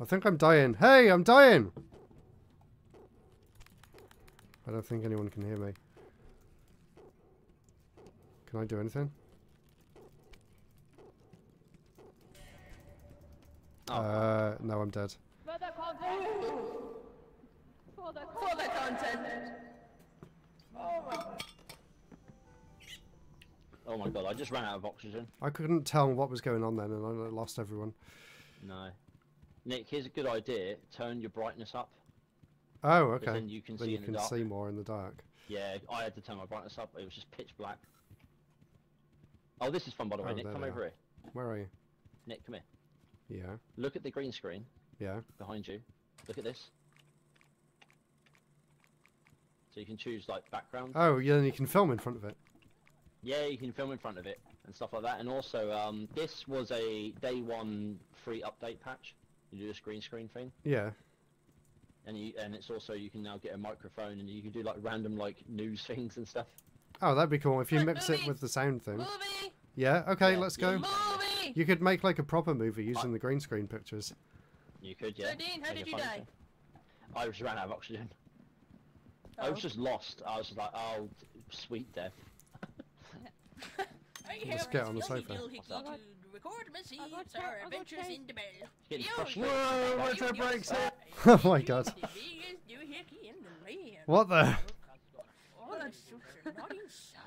I think I'm dying. Hey, I'm dying! I don't think anyone can hear me. Can I do anything? Oh. Uh, no, I'm dead. For the content. For the For the content. Oh my god, I just ran out of oxygen. I couldn't tell what was going on then, and I lost everyone. No. Nick, here's a good idea. Turn your brightness up. Oh, okay. Then you can Then see you in can the dark. see more in the dark. Yeah, I had to turn my brightness up. It was just pitch black. Oh, this is fun, by the way. Oh, Nick, come over are. here. Where are you? Nick, come here. Yeah, Look at the green screen yeah. behind you. Look at this. So you can choose like background. Oh, yeah, then you can film in front of it. Yeah, you can film in front of it and stuff like that. And also, um, this was a day one free update patch. You do this green screen thing, Yeah. and you and it's also you can now get a microphone and you can do like random like news things and stuff. Oh, that'd be cool if you Look, mix it with the sound thing. Movie! Yeah, okay, Yeah, let's go. you. Movie! You could make like a proper movie using the green screen pictures. You could, yeah. So Dean, how did you die? I just ran out of oxygen. I was Oh. just lost. I was like, oh, sweet death. Let's get on the sofa. What's that? record I got cha- I got chased. in the bell. Getting Yo, frustrated. Whoa, Like, what's that breaks it? Oh my god. The biggest doohickey in the land. What the? All the suits are not inside.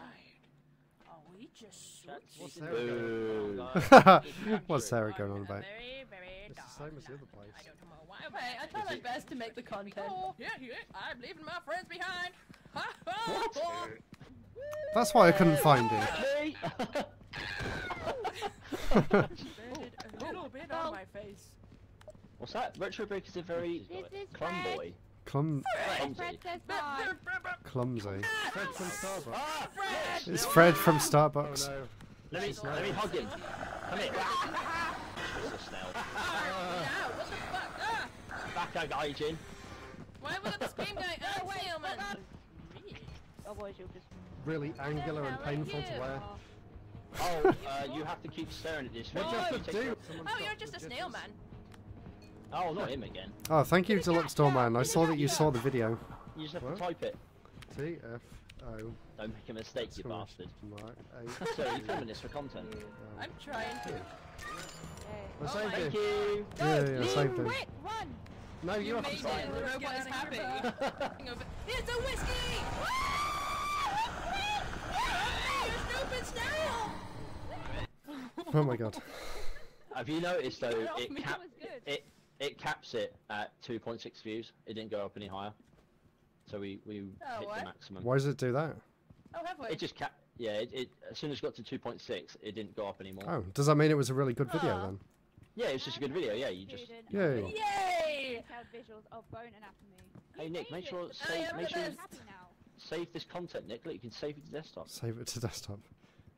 Oh, we just suits. What's in Sarah Boo. the- What's Sarah going on about? Very, very It's the same as the other place. I don't know why. Okay, I try my best to make the content. Oh, yeah, yeah. I'm leaving my friends behind. Ha, ha, ha. That's why I couldn't find it. A little bit on my face. What's that? Retro Break is a very This is clum Fred. Clumsy. Fred says bye. clumsy. Fred from Starbucks. Ah, Fred! It's Fred from Oh Starbucks. no. Let me, let me hug him. Come here. It's a snail. What the fuck? Ah! Back out, Gaijin. Why have we got the scream guy? Oh, wait, oh man. Otherwise you'll just... Really angular and painful to wear. Oh, uh, you have to keep staring at this. What do you You have to do? Oh, you're just a snail man. Oh, not him again. Oh, thank you, Deluxe Doorman. I saw that you saw the video. You just have What? to type it. T F O. Don't make a mistake, you bastard. Mark So you're filming this for content. I'm trying to. Yay. I Oh saved my it. Thank you. Yeah, yeah, I saved it. Quick, run! No, you have made to. it. The robot is happy. Hang It's a whiskey! you stupid snail! Oh my god. Have you noticed though? Get It cap That was good. it it caps it at 2.6 views. It didn't go up any higher. So we we Oh, hit what? the maximum. Why does it do that? Oh, have we? It just cap. Yeah, it, it as soon as it got to 2.6, it didn't go up anymore. Oh, does that mean it was a really good video then? Yeah, it's just a good video. Yeah, you just. Student Yay. Yay! Visuals of bone anatomy. Hey Nick, make sure oh, The save am make sure best. happy now. save this content, Nick. Look, you can save it to desktop. Save it to desktop.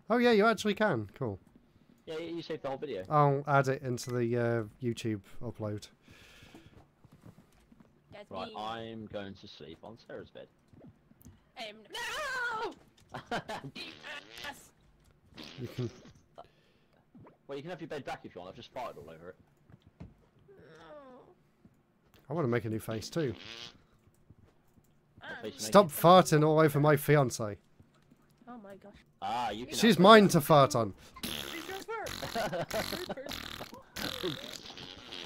Oh yeah, you actually can. Cool. Yeah, you saved the whole video. I'll add it into the uh, YouTube upload. That's Right, me. I'm going to sleep on Sarah's bed. I'm no. Yes. You can. well, you can have your bed back if you want. I've just farted all over it. I want to make a new face too. What face you making? Stop farting all over my fiance. Oh my gosh. Ah, you can. She's mine to fart on.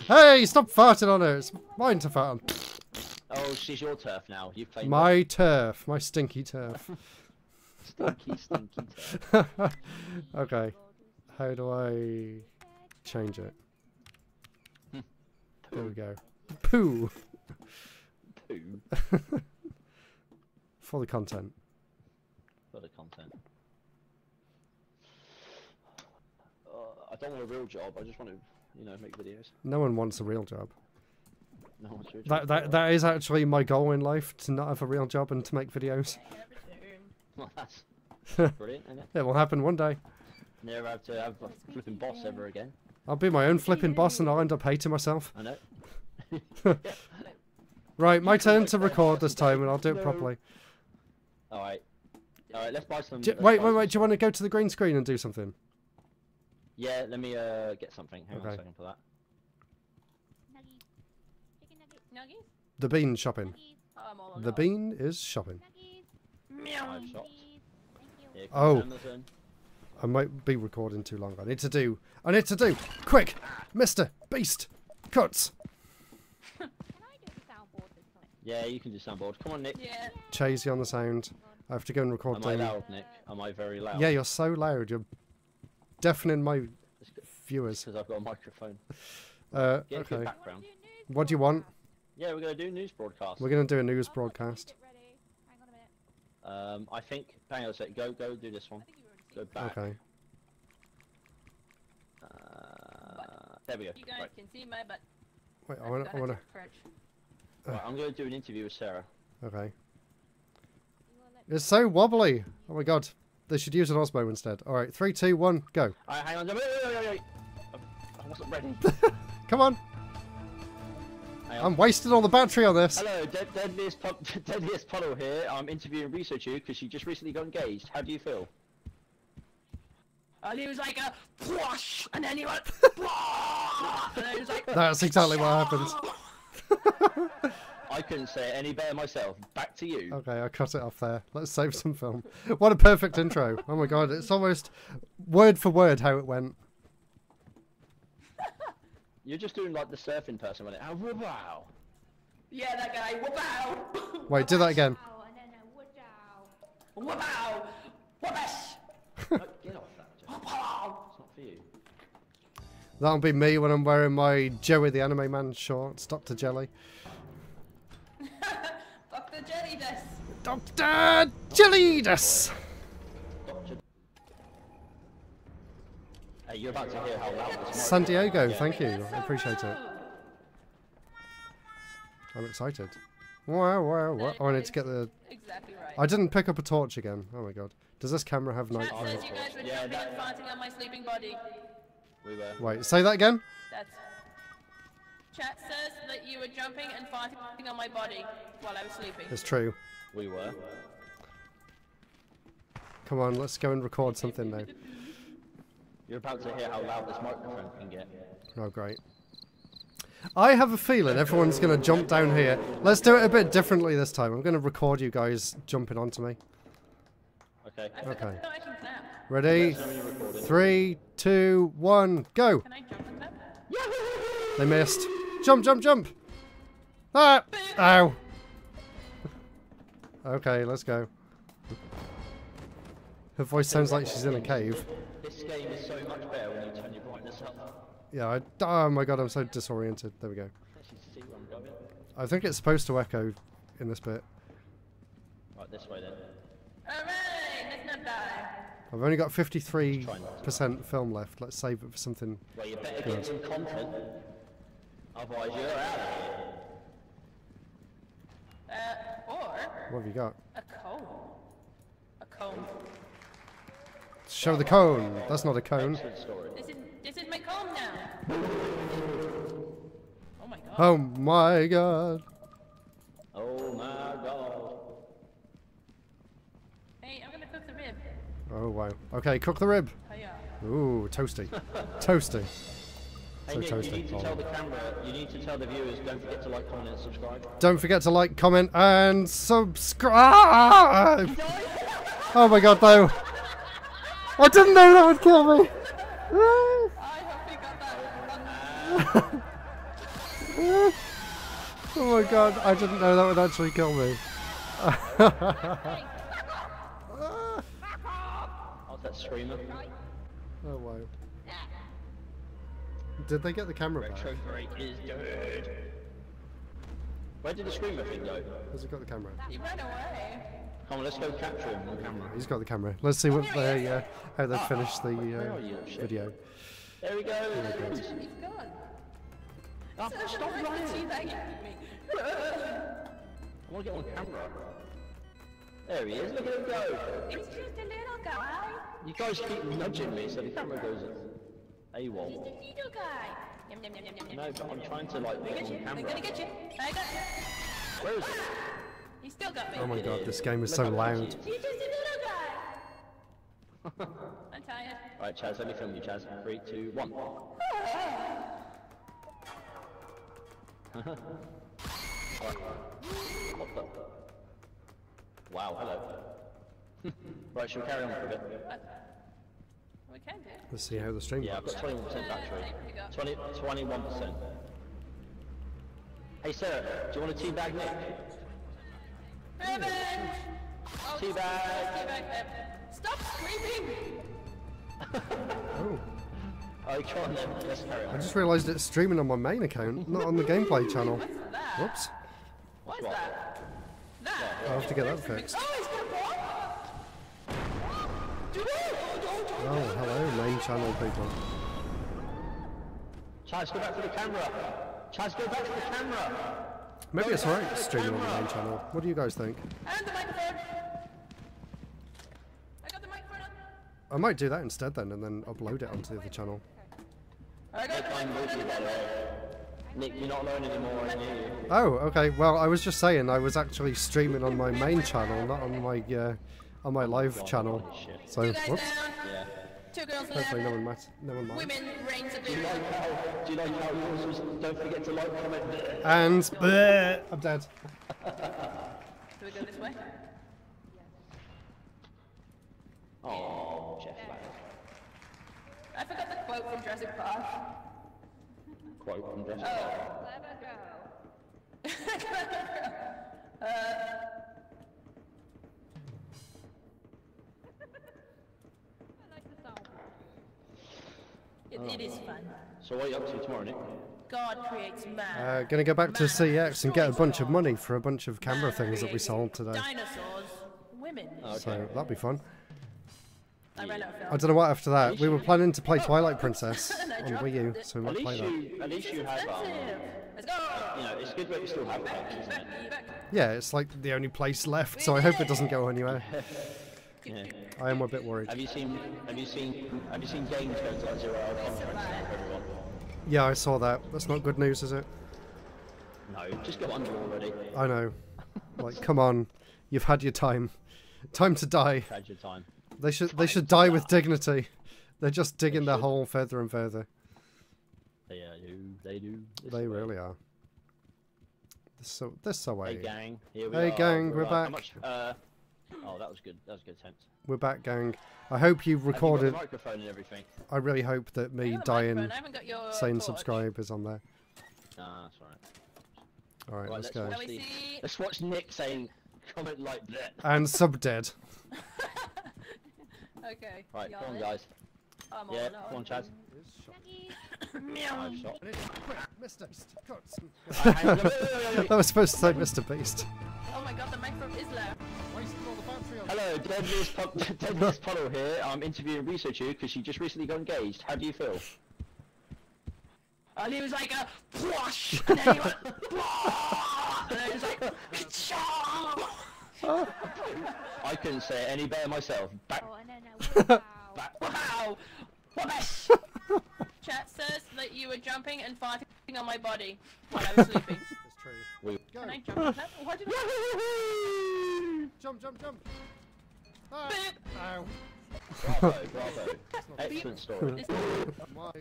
Hey, stop farting on her. It's mine to fart on. Oh, she's your turf now. You've claimed My turf, my stinky turf. stinky, stinky turf. okay, how do I change it? There we go. Poo Poo for the content. for the content. Uh, I don't want a real job. I just want to, you know, make videos. No one wants a real job. No one's real That job. that that is actually my goal in life to not have a real job and to make videos. Well, that's brilliant, isn't it? It will happen one day. Never have to have a flipping boss ever again. I'll be my own flipping boss and I'll end up hating myself. I know. Right, my turn to record this time and I'll do it properly. All right. All right. Let's buy some. Do, let's wait, buy wait, wait. Do you want to go to the green screen and do something? Yeah. Let me uh get something. Hang on a second for that. Nuggies. Chicken nuggets. Nuggies? The bean shopping. Oh, I'm all on The that. bean is shopping. Meow. Five shots. Nuggies. Thank you. Here Oh. I might be recording too long. I need to do. I need to do. Quick, Mister Beast, cuts. Can I do the soundboard this time? Yeah, you can do soundboard. Come on, Nick. Yeah. Chasey on the sound. I have to go and record. Am I loud, Nick? Am I very loud? Yeah, you're so loud. You're deafening my viewers. because I've got a microphone. Uh, Get okay. background. What do you want? Yeah, we're gonna do a news broadcast. We're gonna do a news I've got the broadcast. ready. Hang on a minute. Um, I think. Hang on a sec. Go, go, do this one. Go back. Okay. Uh, there we go. You guys Right. can see my butt. Wait, I wanna. I wanna. right. I'm gonna do an interview with Sarah. Okay. It's so wobbly. Oh my god. They should use an Osmo instead. All right, three, two, one, go. Alright, hang on. Wait, wait, wait, wait, wait. Oh, I wasn't ready. Come on. On. I'm wasting all the battery on this. Hello, Dead Deadliest, Pu- Deadliest Puddle here. I'm interviewing Research you because she just recently got engaged. How do you feel? And he was like a whoosh, and then he went "Wah!" and then he was like That's exactly what happens. I couldn't say it any better myself. Back to you. Okay, I cut it off there. Let's save some film. What a perfect intro. Oh my god, it's almost word for word how it went. You're just doing like the surfing person, wasn't it? Ah, oh, wow. yeah, that guy. Wow, Wait, do that again. Oh, and then a wood owl. wow, whoopish, No, get off that. Jeff. It's not for you. That'll be me when I'm wearing my Joey the Anime Man shorts, Dr. Jelly. Dr. Jelly this. Dr. Jellydas! Doctor. You're about to hear how loud this San Diego, Yeah. thank you. That's I so appreciate it. I'm excited. Wow, wow, wow. Oh, I need to get the. Exactly right. I didn't pick up a torch again. Oh my god. Does this camera have night? Chat says you guys Yeah, jumping that- and farting on my sleeping body. We were. Wait, say that again? That's. Chat says that you were jumping and farting on my body while I was sleeping. It's true. We were. Come on, let's go and record something now. You're about to hear how loud this microphone can get. Oh, great. I have a feeling everyone's going to jump down here. Let's do it a bit differently this time. I'm going to record you guys jumping onto me. Okay. I Okay. I can clap. Ready? Three, two, one, go! Can I jump and clap? They missed. Jump, jump, jump! Ah! Ow! okay, let's go. Her voice sounds like she's in a cave. This game is so much better when you turn your brightness up. Yeah, I, oh my god, I'm so disoriented. There we go. Actually, see where I'm going. I think it's supposed to echo in this bit. Right, this way then. Alright, let's not die. I've only got 53% film left. Let's save it for something. Well, you better get some content. Otherwise, you're out of here. Uh, or What have you got? a cone. A cone. Show the cone. That's not a cone. This is this is my cone now. Oh my god. Oh my god. Oh my god. Hey, I'm gonna cook the rib. Oh wow. Okay, cook the rib. Hiya. Ooh, toasty. toasty. So Nick, you toasty. need to tell the camera, you need to tell the viewers, don't forget to like, comment and subscribe. Don't forget to like, comment, and subscribe. Ah! Oh my god, no. I didn't know that would kill me. I hope you got that. Oh my god, I didn't know that would actually kill me. How's that screamer? Oh wow. Did they get the camera back? Retro break is dead. Where did the screamer thing go? Has it got the camera? He ran away. Come on, let's go capture him on camera. He's got the camera. Let's see what they uh, how they finish the uh, are you, shit? video. There we go. He's gone. Oh, stop Like running. the teabagging me. I want to get on camera. There he is. Look at him go. It's just a little guy. You guys keep nudging me so the camera goes AWOL. Just a little guy. Yum, yum, yum, yum, yum, yum. No, but I'm trying to like I get got you. on I'm gonna get you. I got you. Where is it? He still got me. Oh my god, this game is so loud. He's just a little guy. I'm tired. Alright, Chaz, let me film you, Chaz. Three, two, one. Right. What the? Wow, hello. right, shall we carry on for a bit? We can do. Let's see how the stream Yeah, I've works. got 21% uh, battery. 20, 21%. Hey, Sarah, do you want a tea bag, Nick? Revenge! Oh, Teabag. Teabag them. Stop screaming! Oh, Oh, come on then, let's carry I just realised it's streaming on my main account, not on the gameplay channel. What's that? Whoops. What's What? that? That? I'll have to get that fixed. Oh, he's got a ball! Do Oh, hello, main channel people. Chaz, go back to the camera. Chaz, go back to the camera. Maybe it's alright streaming on the main channel. What do you guys think? And the microphone! I might do that instead then, and then upload it onto the other channel. I got I'm with you, by the way. Nick, you're not alone anymore, I hear you. Oh, okay. Well, I was just saying I was actually streaming on my main channel, not on my uh, on my live channel. So, whoops. Yeah. Two girls Hopefully, oh, no one might. No one minds. Women reign Do you like how, do you like how yours don't forget to like, comment, And bleh, I'm dead. Do we go this way? Oh, Jeff Black. I forgot the quote from Jurassic Park. Quote from Jurassic oh. Clever girl. It, it is fun. So what are you up to tomorrow, Nick? God creates man. Uh, gonna go back to CX and get a bunch of money for a bunch of camera Man things that we sold today. Dinosaurs. Women. So that'll be fun. I ran out of film. I don't know what after that. We were planning to play Twilight Princess And I on Wii U, so we At might play least that. you, at least you have, um, Let's go. you know, it's good that you still have packs, isn't it? Back, back. Yeah, it's like the only place left, so I hope it doesn't go anywhere. Yeah. I am a bit worried. Have you seen, have you seen, have you seen games go to like zero hour contracts now everyone? Yeah, I saw that. That's not good news, is it? No, just go under already. I know. Like, come on, you've had your time. Time to die. Had your time. They should they should die with dignity. They're just digging their hole further and further. They uh, do, they do. They way. really are. They're so they're so Hey gang, here we Hey, are. gang, we're How back. much, uh, oh, that was good. That was a good attempt. We're back, gang. I hope you Have you got recorded. the microphone and everything. I really hope that me got the microphone, dying, I haven't got your saying torch. subscribe is on there. Nah, that's alright. All right, Right, let's let's go. watch the- Let's watch Nick saying comment like that. And sub dead. Okay. Right, y'all come on, guys. I'm all Yeah, in. come on, Chad. Meow. Five shot. Mr. Hello, That was supposed to say Mr. Beast. Oh my god, the microphone is loud. Deadliest, Pol- Deadliest Puddle here. I'm interviewing Research you because she just recently got engaged. How do you feel? And he was like a whoosh, and then he went and then he was like "Cha!" I couldn't say it any better myself. Back, Oh, and then I wow. back. Wow! Whoosh! Chat says that you were jumping and farting on my body while I was sleeping. It's true. We, Can I jump on that? Why did I? Jump, jump, jump. Ah. Beep. Ow. bravo, bravo. Excellent story. This- Why?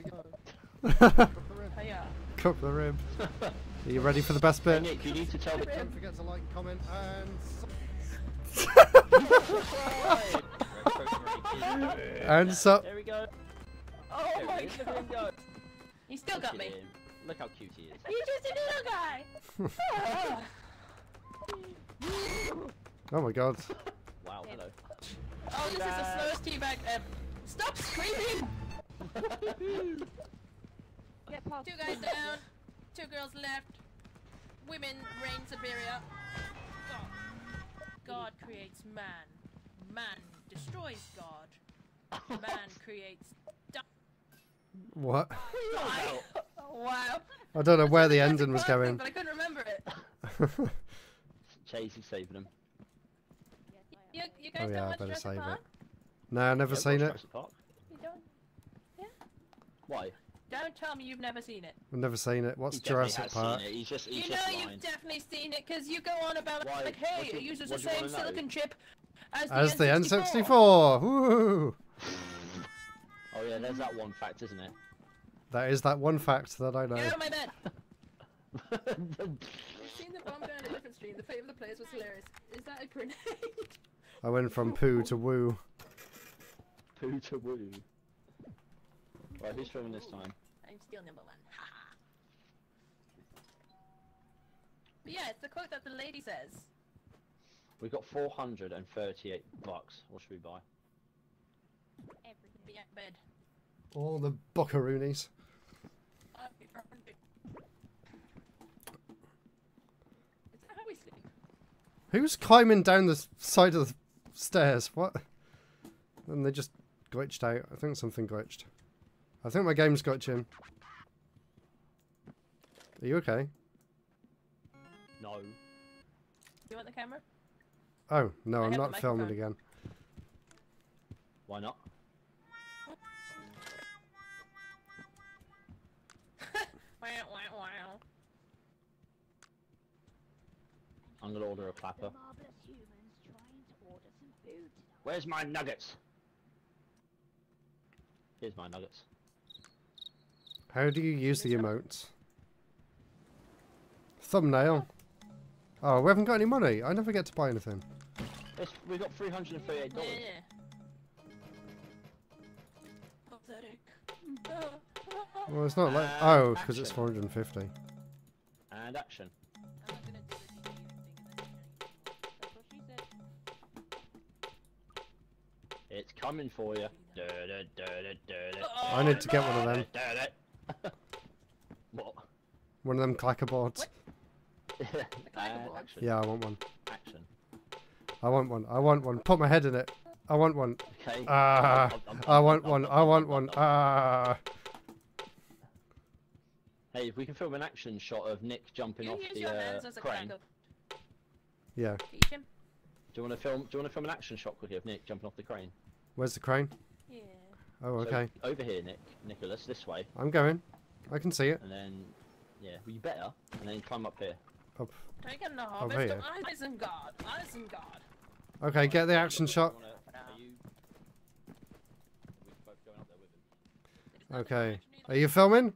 Cup Oh, yeah. the rib. Are you ready for the best bit? Nick, you need to tell the. Don't forget to like, comment, and and so There we go. Oh There my is. Look at him god. go. He still got me. him. Look how cute he is. He's just a little guy. oh my god. Wow, hello. Oh, this is the slowest teabag ever. Stop screaming! Get past Two guys down, two girls left. Women reign superior. God. God creates man. Man destroys God. Man creates. Di- What? wow. I don't know where the Jurassic ending was going. But I couldn't remember it. Chase is saving him. You, you guys Oh don't yeah, I watch better Jurassic save it. Park? Nah, never Yeah, seen it. Jurassic Park. You don't? Why? Don't tell me you've never seen it. I've never seen it. What's He definitely Jurassic Park? Seen it. He's just, he's you know just you've definitely seen it because you go on about Why? like, hey, What do it uses the same wanna know? silicon chip as the As the N64. N64. Woo! Oh yeah, there's that one fact, isn't it? That is that one fact that I know. Get out of my bed. Seeing the bomb go on a different stream, the fate of the players was hilarious. Is that a grenade? I went from poo to woo. Poo to woo. Right, who's filming this time? I'm still number one. But yeah, it's the quote that the lady says. We've got 438 bucks. What should we buy? everything. Be at bed. All the buckaroonies. I'll be hungry. Is that how we sleep? Who's climbing down the side of the stairs? What? And they just glitched out. I think something glitched. I think my game's glitching. Are you okay? No. Do you want the camera? Oh, no, I I'm not filming again. Why not? I'm gonna order a clapper. The marvelous humans trying to order some food tonight. Where's my nuggets? Here's my nuggets. How do you use the emotes? Thumbnail. Oh, we haven't got any money. I never get to buy anything. It's, we got three hundred and thirty-eight dollars. Yeah. Pathetic. Well, it's not like... Uh, Oh, because it's 450. And action. It's coming for you. Da, da, da, da, da, da, I need to get one of them. what? One of them clacker boards. What? and action. Yeah, I want one. Action. I want one. I want one. Put my head in it. I want one. Okay. Ah, I want one. I want one. Ah. Hey, if we can film an action shot of Nick jumping You off use the your uh, as a crane. cracker. Yeah. Teach him. Do you want to film? Do you want to film an action shot quickly of Nick jumping off the crane? Where's the crane? Yeah. Oh, So, okay. over here, Nick. Nicholas, this way, I'm going. I can see it. and then yeah, well, you better, and then climb up here. Up. Take him the Over harvest here. of Isengard. Isengard. Okay, get the action shot. Are you? We're both going up there with him. Okay. Are you filming?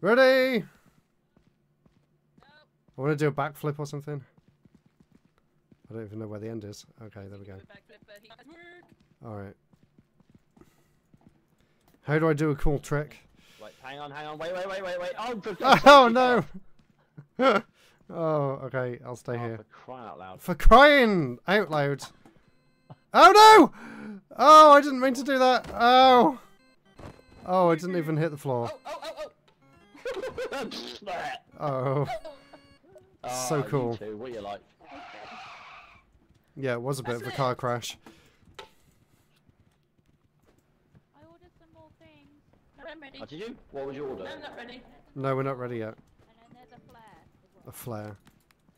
Ready? No. I want to do a backflip or something. I don't even know where the end is. Okay, there we go. a backflip, but he does work. Alright. How do I do a cool trick? Wait, hang on, hang on, wait, wait, wait, wait, wait. Oh, for God's Oh no! oh, okay, I'll stay Oh, here. For crying out loud. For crying out loud. Oh no! Oh, I didn't mean to do that. Oh. Oh, I didn't even hit the floor. Oh, oh, oh, oh. Oh. oh, So ah, cool. two, what you like? Yeah, it was a bit of a car crash. I ordered some more things. I'm ready. Oh, did you? What was your order? I'm not ready. No, we're not ready yet. And then there's a flare A flare.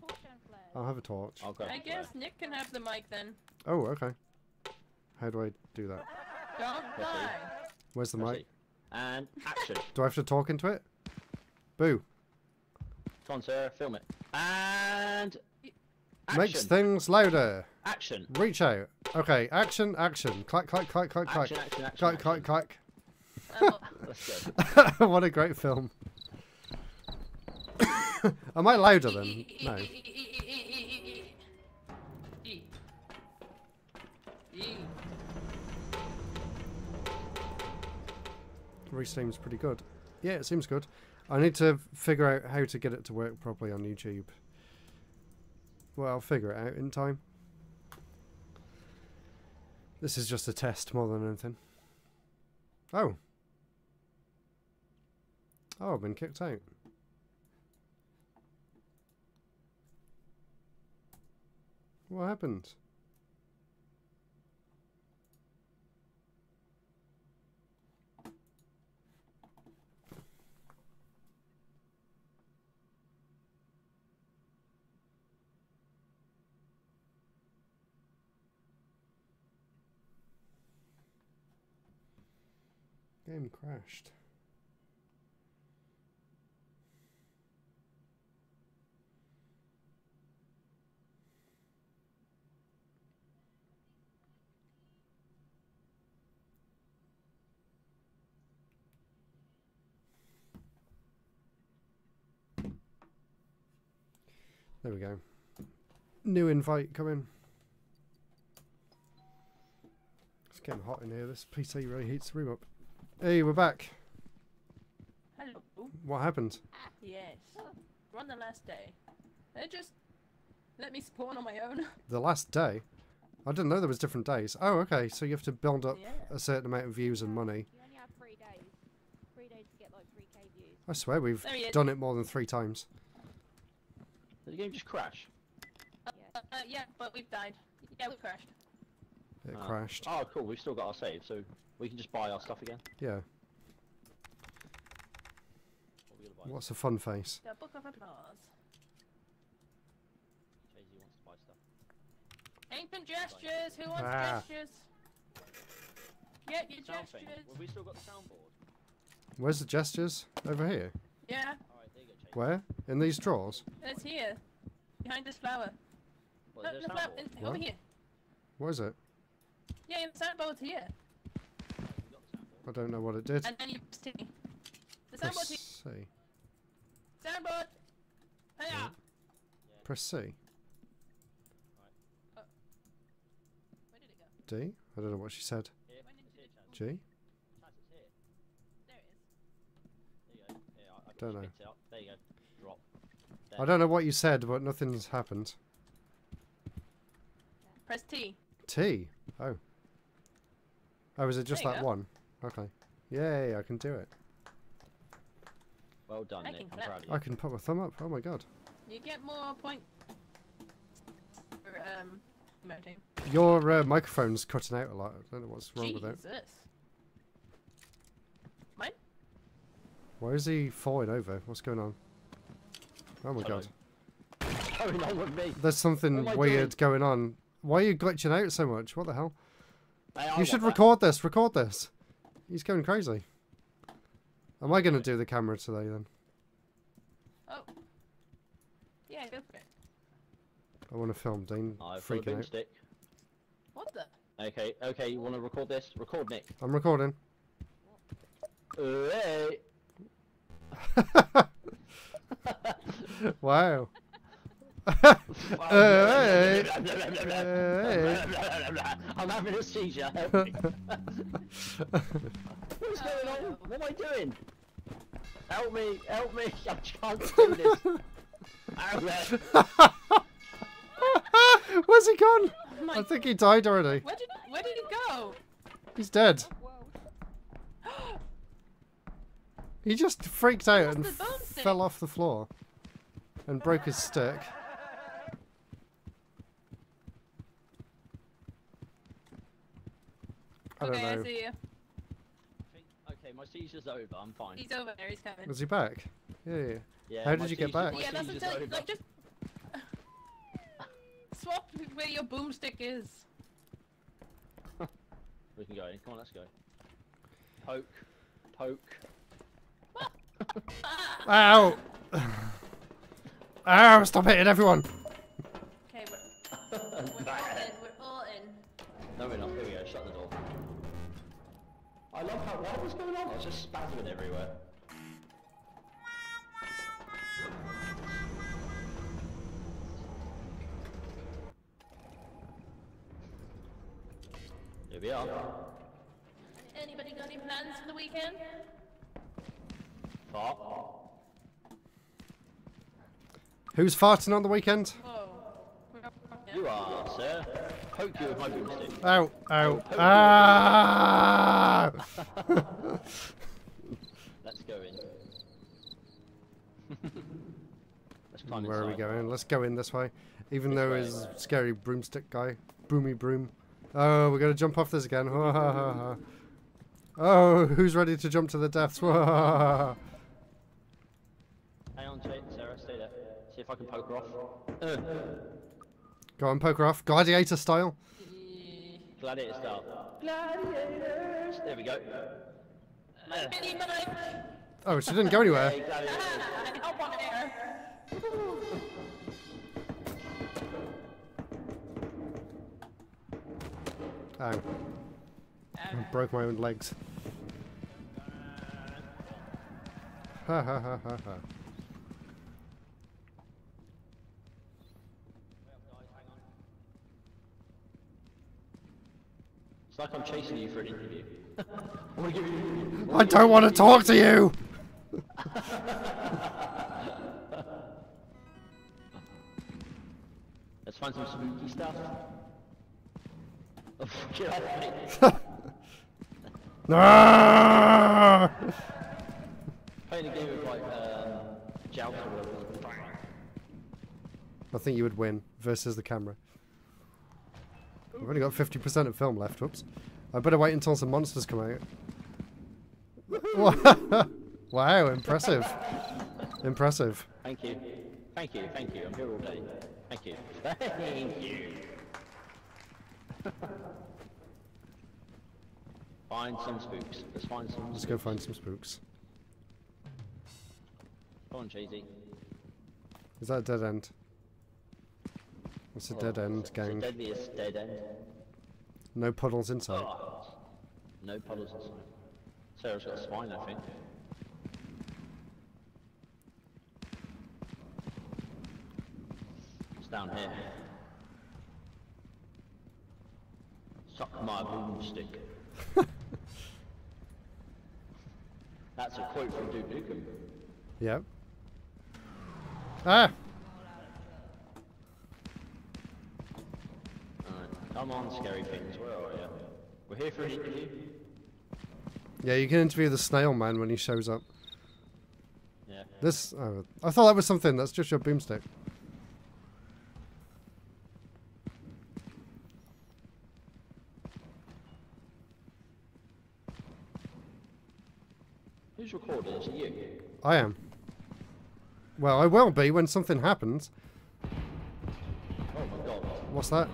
Torch and flare. I'll have a torch. I'll go. I guess Nick can have the mic then. Oh, okay. How do I do that? Don't die. Where's the mic? And action. Do I have to talk into it? Boo. Come on, sir, film it. And Makes things louder. Action. Reach out. Okay, action, action. Clack, clack, clack, clack, clack. Action, action, action. Clack, clack, clack. Um, Let's go. what a great film. Am I louder than? No. Reseems pretty good. Yeah, it seems good. I need to figure out how to get it to work properly on YouTube. Well, I'll figure it out in time. This is just a test more than anything. Oh. Oh, I've been kicked out. What happened? Game crashed. There we go. New invite coming. It's getting hot in here. This PC really heats the room up. Hey, we're back. Hello. What happened? Yes. We're on the last day. They just let me spawn on my own. The last day? I didn't know there was different days. Oh, okay. So you have to build up Yeah. a certain amount of views and money. You only have three days. Three days to get like 3k views. I swear we've There he is. done it more than three times. Did the game just crash? Uh, uh, yeah, but we've died. Yeah, we crashed. It Oh. crashed. Oh, cool. We've still got our save, so we can just buy our stuff again. Yeah. What are we gonna buy? What's a fun face? The Book of Applause. Jay-Z wants to buy stuff. Ancient gestures. Who wants Ah. gestures? Get your Sound thing. gestures. Well, we still got the soundboard. Where's the gestures? Over here. Yeah, Alright, there you go, Chase. Where? In these drawers? it's here. Behind this flower. What, Look, is there a look, soundboard? it's What? over here. What is it? Yeah, the soundboard's here. I don't know what it did. And then you press T. The Press soundboard's here. C. Soundboard! Hiya! Press C. Where did it go? D? I don't know what she said. Here, When did it's you. G? Chaz. There it is. There you go. Here, I, I Don't know. picked it up. There you go. Drop. I don't know what you said, but nothing's happened. Press T. T. Oh. Oh, is it just There that go. one? Okay. Yay, I can do it. Well done, I Nick. can I'm clap. proud of you. I can put my thumb up. Oh my god. You get more point for um emoting. Your uh, microphone's cutting out a lot. I don't know what's wrong with it. Jesus. Mine? Why is he falling over? What's going on? Oh my Hello. god. What's going on with me? There's something What am I weird going on. Why are you glitching out so much? What the hell? Hey, You want should that. record this. Record this. He's going crazy. Am I going to do the camera today then? Oh. Yeah, go for it. I want to film Dean I've got a freaking out. boomstick. What the? Okay, okay, you want to record this? Record Nick. I'm recording. Hey. wow. Hey. hey. I'm having a seizure. Help me. What's going on? What am I doing? Help me! Help me! I can't do this. Help. Where's he gone? Oh my I think he died already. Where did where did it go? He's dead. Oh, he just freaked out and the bone stick? fell off the floor and broke his stick. I don't okay, I know. see you. Okay, my seizure's over. I'm fine. He's over there, he's coming. Was he back? Yeah. yeah. Yeah, How did you get back? Yeah, that's seizure's until over. like just swap where your boomstick is. We can go in. Come on, let's go. Poke. Poke. Ow! Ow! Stop hitting everyone! Okay, we're, we're all in. We're all in. No, we're not. I love how. What was going on? I was just spazzing everywhere. Here we are. Anybody got any plans for the weekend? Fart. Who's farting on the weekend? Whoa. You are, sir. Poke you with my boomstick. Ow! Ow! Ah! Let's go in. Let's climb Where are we going? Let's go in this way. Even though his scary broomstick guy, broomy broom. Oh, we're gonna jump off this again. oh, who's ready to jump to the deaths? Hang on, Jay, Sarah, stay there. See if I can poke her off. Uh, Go on, poke her off. Gladiator style. gladiator style. Gladiators! There we go. Mini! Oh, she didn't go anywhere. Hey, gladiators. Up on air! Ow. I broke my own legs. Ha ha ha ha ha. It's like I'm chasing you for an interview. I want to give you. I don't want to talk to you! Let's find some spooky stuff. Oh, get off me. Ah! Playing a game of like um, joust or whatever. I think you would win versus the camera. We've only got 50% of film left. Whoops. I better wait until some monsters come out. wow, impressive. Impressive. Thank you. Thank you, thank you. I'm here all day. Thank you. Thank you. find some spooks. Let's find some Let's spooks. go find some spooks. Come on, Cheesy. Is that a dead end? It's a dead end, gang. dead end. No puddles inside. Oh, no puddles inside. Sarah's got a spine, I think. It's down here. Suck my boomstick. That's a quote from Duke Nukem. Yep. Ah! Come on, scary things, where are you? We're here for an interview. Yeah, you can interview the snail man when he shows up. Yeah. This, oh, I thought that was something. That's just your boomstick. Who's recording? Is it you? I am. Well, I will be when something happens. Oh my god. What's that?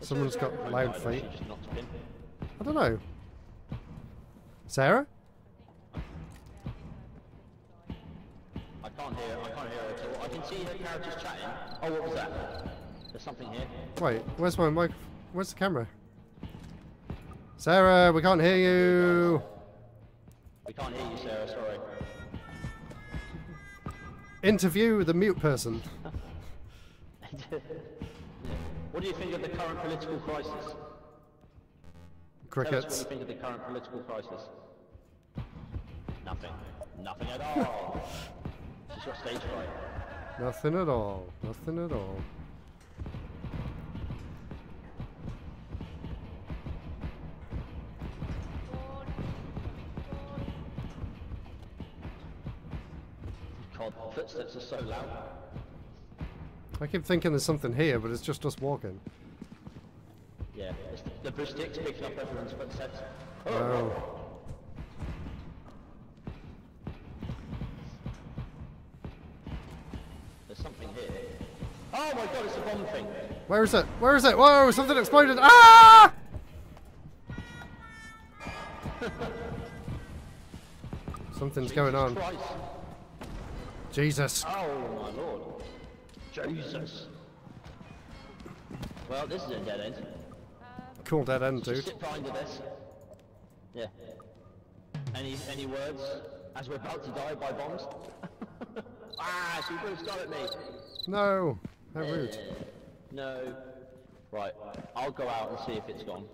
Someone's got loud feet. she just knocked pin? I don't know. Sarah? I can't hear. I can't hear her at all. I can see her characters chatting. Oh, what was that? There's something here. Wait, where's my mic? Where's the camera? Sarah, we can't hear you. We can't hear you, Sarah. Sorry. Interview the mute person. What do you think of the current political crisis? Tell us what Crickets. you think of the current political crisis. Nothing. Nothing at all. She's got stage fright. Nothing at all. Nothing at all. God, footsteps are so loud. I keep thinking there's something here, but it's just us walking. Yeah, it's the, bush sticks picking up everyone's footsteps. Oh. There's something here. Oh my god, it's a bomb thing. Where is it? Where is it? Whoa, something exploded. Ah! Something's going on. Christ. Jesus. Oh my lord. Jesus. Well, this is a dead end. Cool dead end, Just dude. sit behind this. Yeah. Any any words as we're about to die by bombs? ah, she threw a star at me. No. How rude. Eh, No. Right, I'll go out and see if it's gone.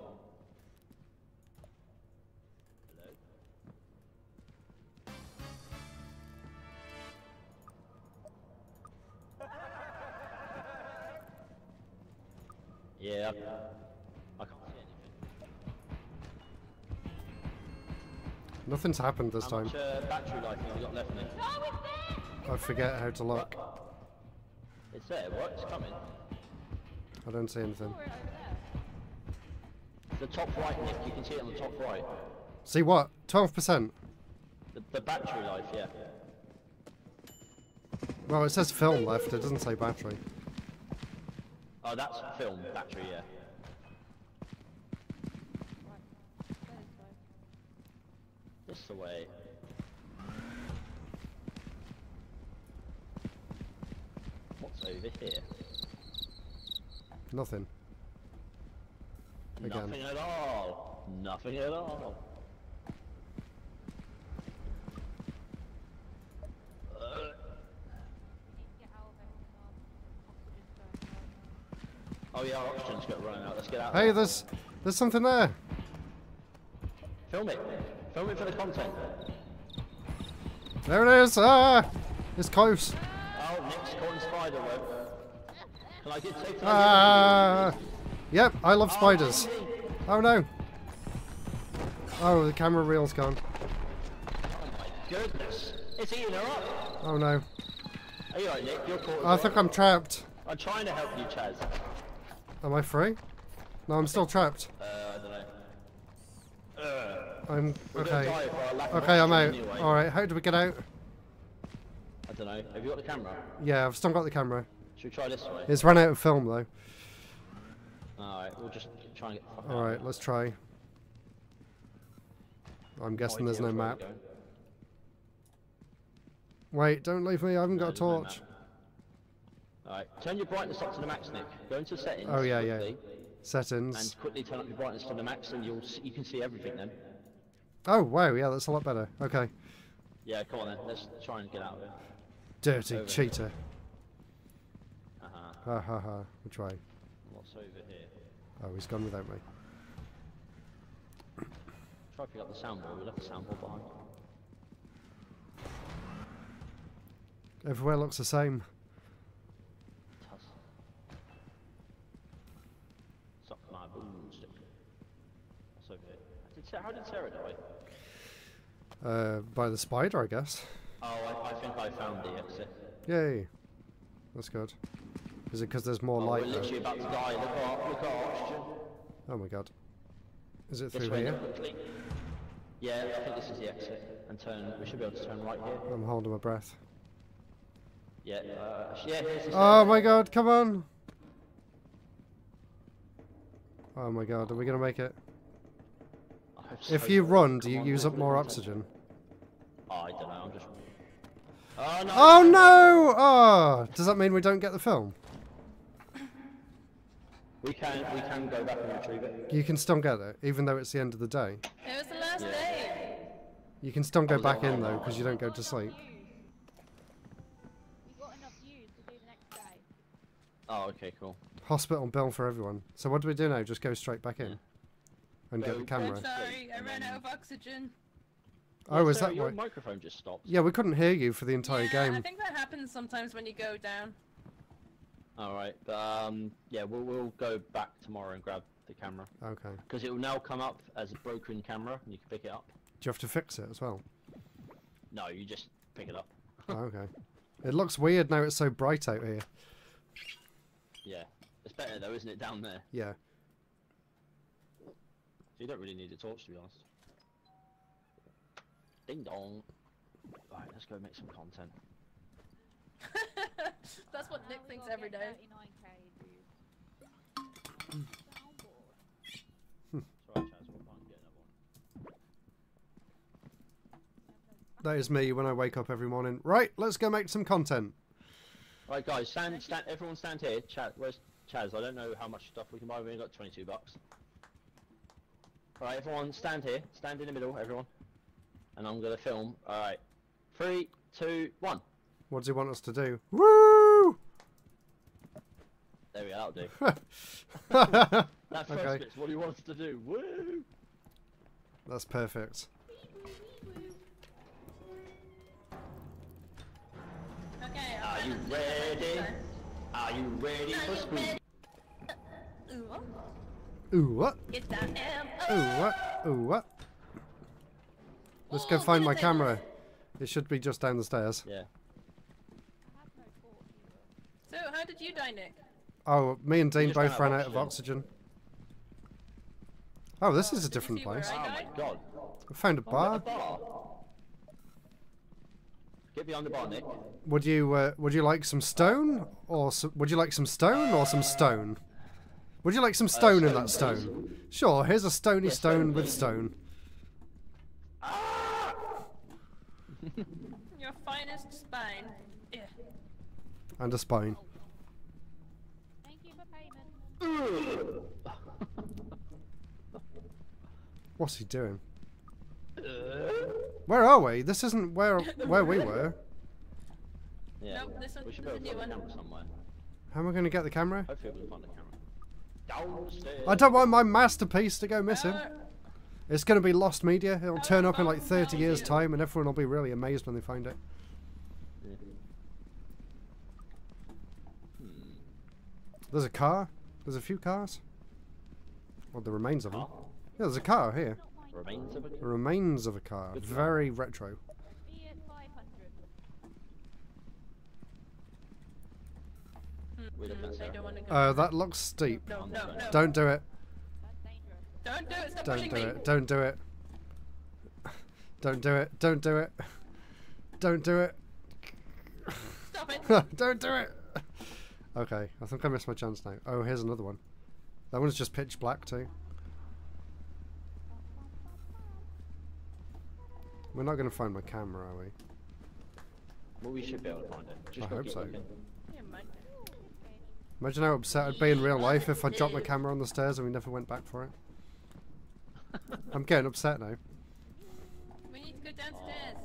Yeah, I, I can't see anything. Nothing's happened this How time. much uh, battery life have you got left in it? I forget how to look. It's there, what? It's coming. I don't see anything. The top right, Nick, you can see it on the top right. See what? 12%. The, the battery life, yeah. Well, it says film left. It doesn't say battery. Oh, that's film battery, yeah. This the way. What's over here? Nothing. Again. Nothing at all. Nothing at all. Oh yeah, our oxygen's got running out. Let's get out. Hey, there's there's something there. Film it. Film it for the content. There it is. Ah, it's close. Oh, Nick's in spider web. Can I get take Ah. Yep, I love spiders. Oh no. Oh, the camera reel's gone. Oh my goodness. It's eating her up. Oh no. Are you right, Nick? You're caught. I well. think I'm trapped. I'm trying to help you, Chaz. Am I free? No, I'm still trapped. Uh, I don't know. Uh, I'm okay. die for our lack of Okay, I'm out. Anyway. All right, how do we get out? I don't know. Have you got the camera? Yeah, I've still got the camera. Should we try this way? It's run out of film though. Alright, we'll just try and get All right, let's try. I'm guessing there's no map. Wait, don't leave me. I haven't No, got a no torch. map. Alright, turn your brightness up to the max, Nick. Go into settings. Oh, yeah, yeah. quickly, Settings. And quickly turn up your brightness to the max, and you'll s- you can see everything then. Oh, wow, yeah, that's a lot better. Okay. Yeah, come on then. Let's try and get out of it. Dirty Over. cheater. Uh-huh. Ha ha ha. Which way? What's over here? Oh, he's gone without me. Try to pick up the soundboard. We left the soundboard behind. Everywhere looks the same. Tuss. Suck my boomstick. What's over here? Did Sa- how did Sarah die? Uh, by the spider, I guess. Oh, I, I think I found the exit. Yay. That's good. Is it because there's more Oh, light we're though? about to die. Look look oxygen. Oh my god. Is it through here? Quickly. Yeah, I think this is the exit. And turn. We should be able to turn right here. I'm holding my breath. Yeah. Uh, yeah. Oh my god, come on! Oh my god, are we gonna make it? I hope If you run, do you use up more oxygen? I don't know. I'm just. Oh no! Oh no! Oh! Does that mean we don't get the film? We can we can go back and retrieve it. You can still get it, even though it's the end of the day. It was the last Yeah. day. You can still go back in though, because you don't go to sleep. We've got enough views to do the next day. Oh, okay, cool. Hospital bill for everyone. So what do we do now? Just go straight back in? Yeah. And get Go- the I'm camera? sorry, I ran out of oxygen. Oh, Yeah, is Sarah, that your why? microphone just stopped? Yeah, we couldn't hear you for the entire yeah, I think that happens sometimes when you go down. All right, um, yeah, we'll we'll go back tomorrow and grab the camera Okay. Because it will now come up as a broken camera and you can pick it up. Do you have to fix it as well? No, you just pick it up. Oh, okay. It looks weird now it's so bright out here. Yeah, it's better though, isn't it, down there? Yeah. So you don't really need a torch to be honest. Ding dong. Right, let's go make some content. That's what Now Nick thinks got to every get day. 39k views. Soundboard. It's alright, Chaz, we'll find get another one. That is me when I wake up every morning. Right, let's go make some content. Right, guys, stand, stand, everyone stand here. Chaz, where's Chaz? I don't know how much stuff we can buy. We only got 22 bucks. Alright, everyone, stand here. Stand in the middle, everyone. And I'm gonna film. Alright. Three, two, one. What does he want us to do? Woo! There we go, that'll do. That first Okay. bit's what he wants to do. Woo! That's perfect. Okay, Are I'm you gonna do it ready? Are you ready for Are school? ready? Ooh, oh, what? Get that M. Ooh, what? Ooh, what? Let's go Oh, find my camera. It should be just down the stairs. Yeah. I have no torch either. So, how did you die, Nick? Oh, me and Dean both ran out of oxygen. oxygen. Oh, this Oh, is a different place. I Oh my god. I found a Oh, bar. a bar. Get behind the bar, Nick. Would you uh, would you like some stone or some, would you like some stone or some stone? Would you like some uh, stone in that stone, stone? Sure, here's a stony Yeah, stone stone, with stone. Your finest spine. Yeah. And a spine. Thank you for payment. What's he doing? Where are we? This isn't where where we were. Yeah. Nope, this one- we should this is able a new find one. somewhere. How am I going to get the camera? Hopefully we'll find a camera. Downstairs. I don't want my masterpiece to go missing. Uh, It's going to be lost media. It'll turn up in like Oh, 30 years' time, and everyone will be really amazed when they find it. There's a car. There's a few cars. Well, the remains of them. Yeah, there's a car here. Remains of a The remains of a car. Very retro. Fiat 500. We're looking at I Sarah. don't want to go. Uh, that looks steep. no, no, no. Don't do it. Don't do it. Stop Don't do me. it. Don't do it. Don't do it. Don't do it. Don't do it. Stop it. Don't do it. Okay, I think I missed my chance now. Oh, here's another one. That one's just pitch black too. We're not going to find my camera, are we? Well, we should be able to find it. Just I hope so. looking. Yeah, mine. Imagine how upset I'd be in real life if I dropped my camera on the stairs and we never went back for it. I'm getting upset now. We need to go downstairs.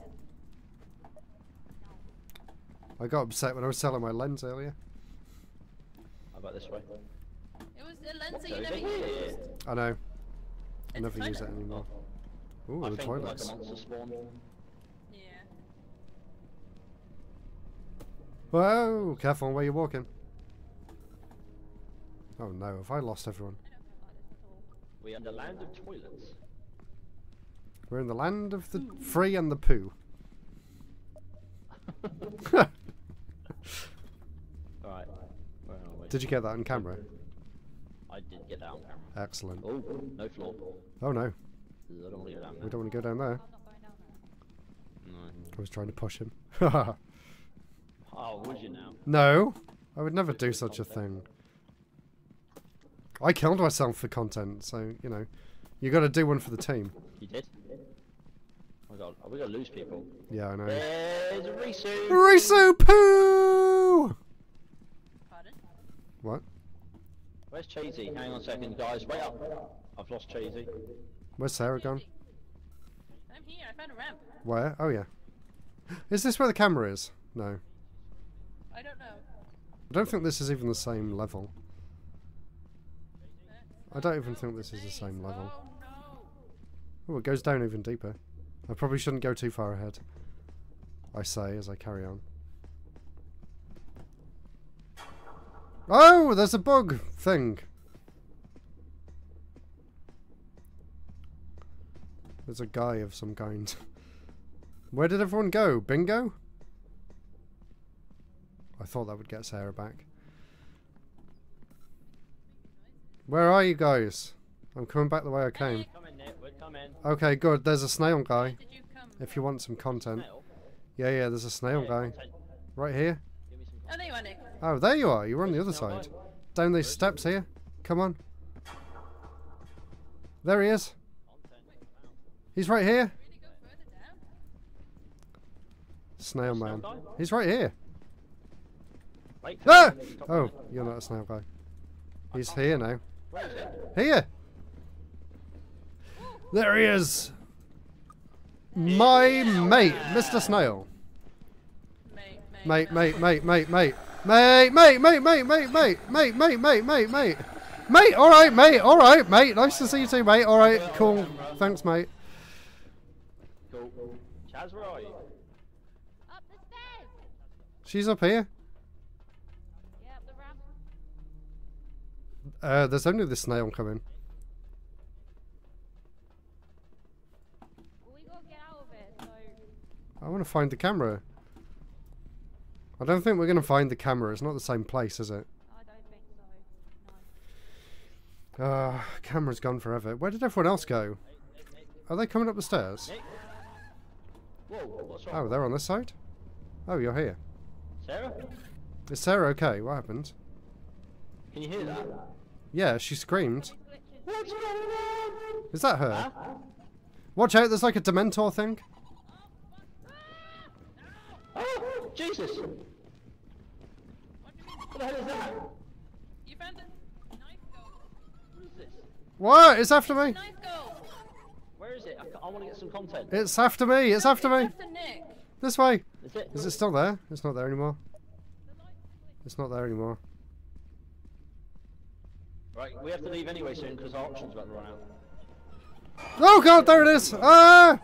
I got upset when I was selling my lens earlier. How about this way? It was a lens that you never used. I know. I It's never use it anymore. Ooh, I the think toilets. like a monster spawn. Yeah. Whoa! Careful on where you're walking. Oh no, have I lost everyone? We are in the land of toilets. We're in the land of the hmm. free and the poo. Alright. Where are we? Did you get that on camera? I did get that on camera. Excellent. Oh, no floor. Oh no, I don't want to go down there. we don't want to go down there. I'm not going down there. No. I was trying to push him. Oh, would you now? no, I would never do such a thing. I killed myself for content, so you know, you got to do one for the team. You did? Oh my god, are we gonna lose people? Yeah, I know. There's a Risu! Risu poo! Pardon? What? Where's Cheesy? Hang on a second, guys. Wait up. I've lost Cheesy. Where's Sarah gone? I'm here. I found a ramp. Where? Oh yeah. Is this where the camera is? No. I don't know. I don't think this is even the same level. I don't even think this is the same level. Oh it goes down even deeper. I probably shouldn't go too far ahead. I say as I carry on. Oh, there's a bug thing. There's a guy of some kind. Where did everyone go? Bingo? I thought that would get Sarah back. Where are you guys? I'm coming back the way I came. Come in, Nick. We're coming. Okay, good. There's a snail guy. Did you come? If you want some content. Yeah, yeah, there's a snail guy. Right here. Give me some Oh, there you are, Nick. Oh, there you are. You're on the other side. Down these steps here. Come on. There he is. He's right here. Really go further down? Snail Snail man. He's right here. Ah! come on, stop Oh, you're not a snail guy. He's here now. Where is it? Here. There he is. My mate, Mr. Snail. Mate, Mate, mate. mate, mate, mate, mate. Mate, mate, mate, mate, mate, mate, mate, mate, mate, mate, mate. Mate, alright, mate, alright, mate. Nice to see you too, mate. Alright, cool. Thanks, mate. Cool. Chaz, where are you? Up the stairs! She's up here. Yeah, up the ramp. Uh, there's only the snail coming. We gotta get out of it, so. I want to find the camera. I don't think we're going to find the camera. It's not the same place, is it? I don't think so. No. Uh, camera's gone forever. Where did everyone else go? Are they coming up the stairs? Whoa. Oh, they're on this side? Oh, you're here. Sarah? Is Sarah okay? What happened? Can you hear that? Yeah, she screamed. Glitches. What's going on? Is that her? Huh? Watch out, there's like a Dementor thing. Oh, Jesus! What do you mean? What the hell is that? You found a knife gold. What is this? What? It's after me. Knife gold. Where is it? I, want to get some content. It's after me. It's after me. After Nick. This way. Is it? Is it still there? It's not there anymore. It's not there anymore. Right, we have to leave anyway soon because our option's about to run out. Oh god, there it is! Ah!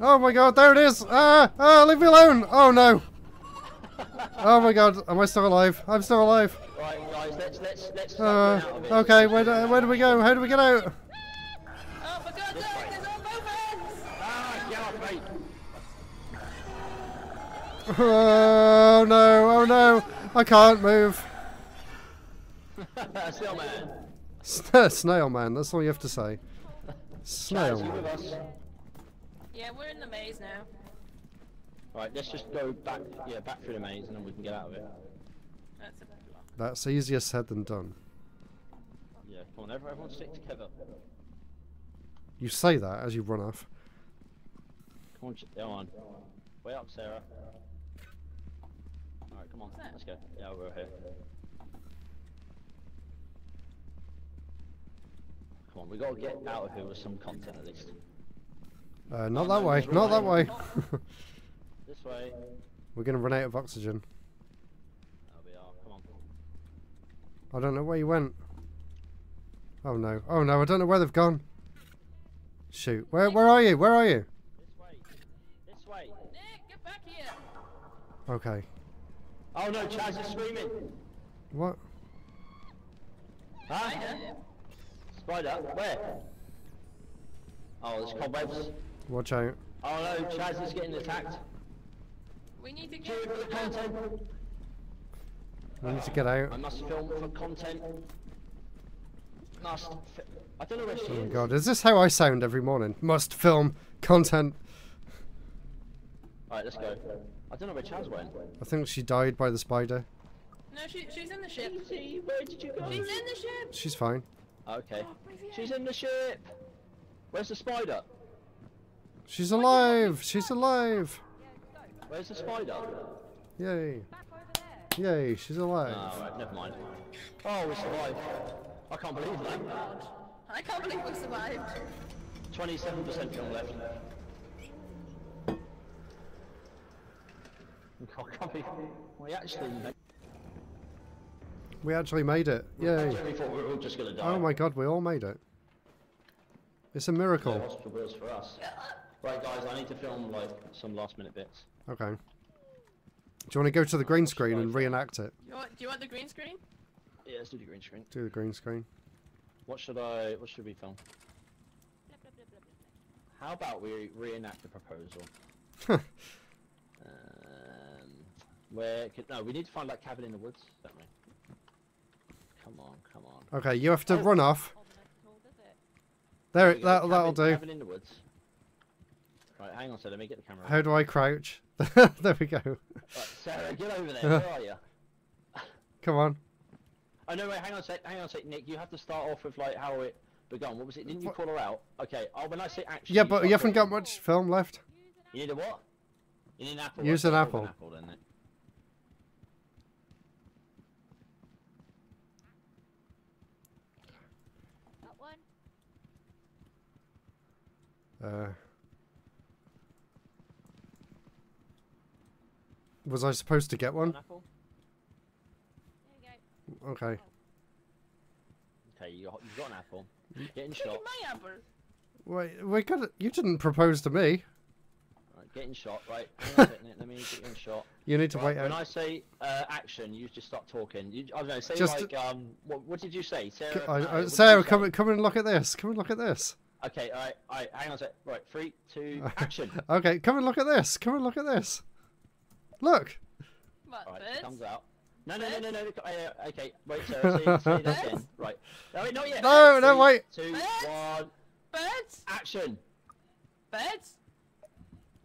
Oh my god, there it is! Ah! Ah, leave me alone! Oh no! Oh my god, am I still alive? I'm still alive. Right, guys, let's let's let's start Uh, out of it. okay, where do, where do we go? How do we get out? Oh, for God's sake, there's on both ends! Ah, get off me! Oh no, oh no! I can't move. Still man. Snail man, that's all you have to say. Snail Chaz, you with man. us? Yeah, we're in the maze now. Right, let's just go back, yeah, back through the maze and then we can get out of it. That's a block. That's easier said than done. Yeah, come on, everyone, everyone stick together. You say that as you run off. Come on, ch- come on. Way up, Sarah. Alright, come on, let's go. Yeah, we're here. Come on, we gotta get out of here with some content at least. Uh, not that way. Not that way. This way. We're gonna run out of oxygen. There we are. Come on. I don't know where you went. Oh no. Oh no, I don't know where they've gone. Shoot. Where where are you? Where are you? This way. This way. Nick, get back here! Okay. Oh no, Chaz is screaming. What? Huh? Spider? Where? Oh, there's cobwebs. Watch out. Oh no, Chaz is getting attacked. We need to Do get it for the content. We need to get out. I must film for content. Must. I don't know where she Oh my is. god. Is this how I sound every morning? Must film content. Alright, let's go. I don't know where Chaz went. I think she died by the spider. No, she, she's in the ship. Easy, where did you go? She's in the ship! She's fine. Okay. Oh, she's in the ship. Where's the spider? She's alive. She's alive. Where's the spider? Yay. Back over there. Yay. She's alive. Oh, right, never mind. Oh, we survived. I can't believe that. I can't believe we survived. 27% film left. I can't believe we actually. We actually made it. Yay. We thought we were all just gonna die. Oh my god, we all made it. It's a miracle. Hospital bills for us. Right, guys, I need to film like some last minute bits. Okay. Do you want to go to the green screen and reenact it? You want, do you want the green screen? Yeah, let's do the green screen. Do the green screen. What should I? What should we film? How about we reenact the proposal? um, where? Could, no, we need to find like cabin in the woods, don't we? Come on, come on. Okay, you have to Oh. run off. That's cool, does it? There, There we that, that'll do. Cabin in the woods. Right, hang on, so let me get the camera. How do I crouch? there we go. Right, Sarah, get over there. Where are you? Come on. Oh no, wait, hang on a sec, hang on a sec, Nick. You have to start off with like how it begun. What was it? Didn't you call her out? Okay. Oh, when I say action. Yeah, but start you haven't got much film left. You need a what? You need an apple. Use an I'll apple. go with apple then, Nick. Got one. Uh, was I supposed to get one? An apple. There we go. Okay. Okay, you got, you got an apple. Getting shot. at my apple. Wait, we got it. You didn't propose to me. Right, getting shot. Right. Hang on a sec, Nick. Let me get you in shot. You need to Right, wait when out. I say uh, action, you just start talking. You, I don't know. Say Just- like um. What, what did you say, Sarah? C- I- no, I- Sarah, come say? come and look at this. Come and look at this. Okay. All right. All right. Hang on a sec. Right. Three, two, action. Okay, come and look at this. Come and look at this. Look. What, Alright, birds? it comes out. No, no, no, no, no. Uh, okay, wait, Sarah, say, say that again. Right. No, wait, not yet. No, no, wait. Two, Birds? one, Birds? action. Birds?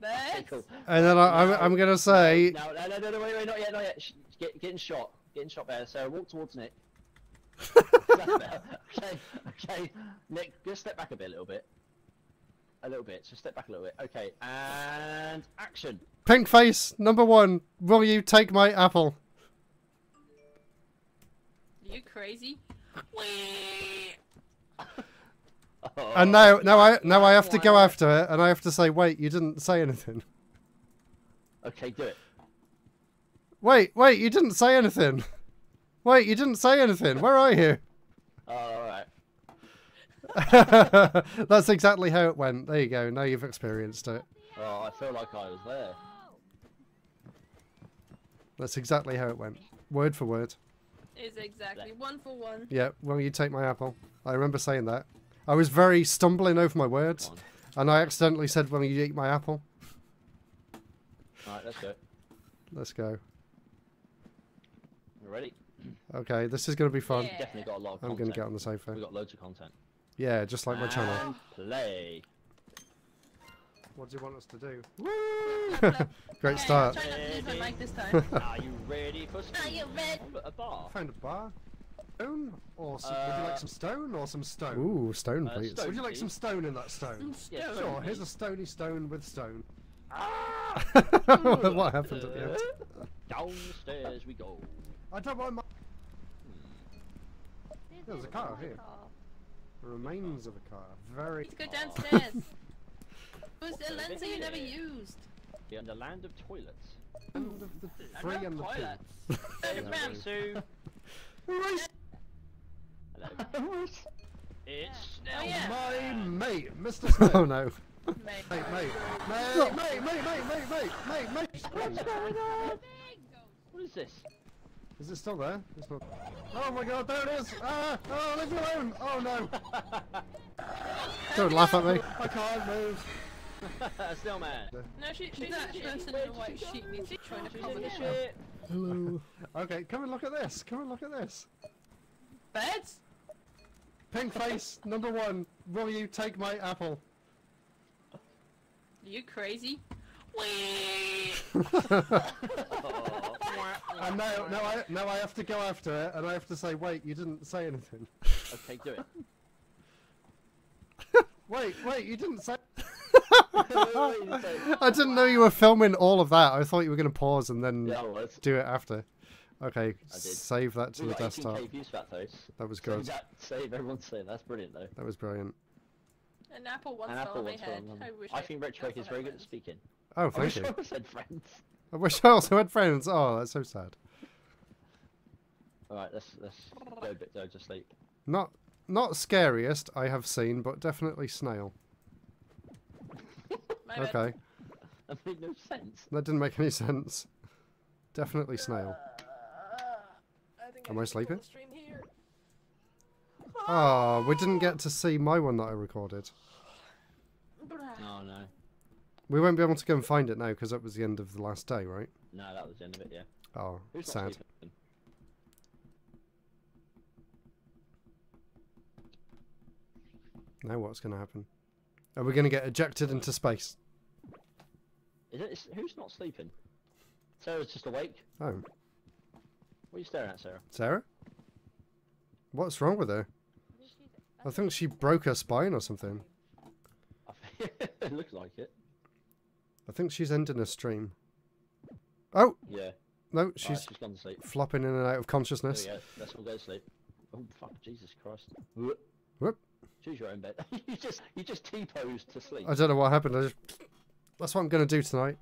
Birds? Okay, cool. And then I, I'm, I'm gonna say, No, no, no, no, no, wait, wait, not yet, not yet. Sh- Get, getting shot. Getting shot there. Sarah, walk towards Nick. That's better. okay, okay. Nick, just step back a bit, a little bit. A little bit. Just step back a little bit. Okay, and action. pink face number one. Will you take my apple? Are you crazy? Wee! And oh. now, now I, now I have to go after it, and I have to say, wait, you didn't say anything. Okay, do it. Wait, wait, you didn't say anything. Wait, you didn't say anything. Where are you? Oh, alright. That's exactly how it went. There you go. Now you've experienced it. Oh, I feel like I was there. That's exactly how it went. Word for word. Is exactly one for one. Yeah, will you take my apple? I remember saying that. I was very stumbling over my words, and I accidentally said, will you eat my apple? Alright, let's go. Let's go. You ready? Okay, this is going to be fun. Yeah. Definitely got a lot of I'm content. going to get on the sofa. We've got loads of content. Yeah, just like my channel. Play. What do you want us to do? Woo! Great start. I'll try not to use my mic this time. Are you ready for Are speed? you ready? A bar. Found a bar. Stone? Or some, would you Uh, like some stone or some stone? Ooh, stone, Uh, please. stone. Would you like some stone in that stone? Yeah, Stone. Sure, here's a stony stone with stone. Ah! what happened at the end? Downstairs we go. I don't mind my... This There's a car my here. car. Remains of a car. Very. Let's go downstairs. Who's the lens you never used? Yeah, in the land of toilets. End of the three and the two. Toilets. Hey, Turn around. Sue. Right. Hello. It's Oh yeah. My mate, Mr. Smith. Oh no. Mate. Mate, mate, mate, mate, mate, mate, mate, mate, mate, mate. What's going on? What is this? Is it still there? It's not. Oh my god, there it is! Ah! Oh, leave me alone! Oh no! Don't laugh at me. I can't move. Still man. No, she, she's that person in a white sheet needs to join a She's the shit. Hello. Okay, come and look at this. Come and look at this. Beds? Pink face, number one. Will you take my apple? Are you crazy? Wee. And now, now I, now I have to go after it, and I have to say, wait, you didn't say anything. Okay, do it. Wait, wait, you didn't say. I didn't know you were filming all of that. I thought you were going to pause and then Yeah, I was. do it after. Okay, save that to We the desktop. 18k views for that though. That was Save good. that, save everyone save. That's brilliant though. That was brilliant. An apple once An fell apple on my once head. I wish I think Retro is very good at speaking. Oh, thank I wish you. I said friends. I wish I also had friends. Oh, that's so sad. Alright, let's let's go a bit go to sleep. Not not scariest I have seen, but definitely snail. Okay, That made no sense. that didn't make any sense. Definitely snail. Uh, I think Am need I sleeping? the stream here. Oh, we didn't get to see my one that I recorded. Oh no. We won't be able to go and find it now because that was the end of the last day, right? No, that was the end of it, yeah. Oh, Who's sad. Now what's going to happen? Are we going to get ejected into space? Is it, is, who's not sleeping? Sarah's just awake. Oh, What are you staring at, Sarah? Sarah? What's wrong with her? I think she broke her spine or something. It looks like it. I think she's ending a stream. Oh, Yeah. no, She's, she's she's gone to sleep. flopping in and out of consciousness. Yeah. Let's all go to sleep. Oh fuck, Jesus Christ. Whoop. Whoop. Choose your own bed. you just you just T-posed to sleep. I don't know what happened. I just... That's what I'm going to do tonight.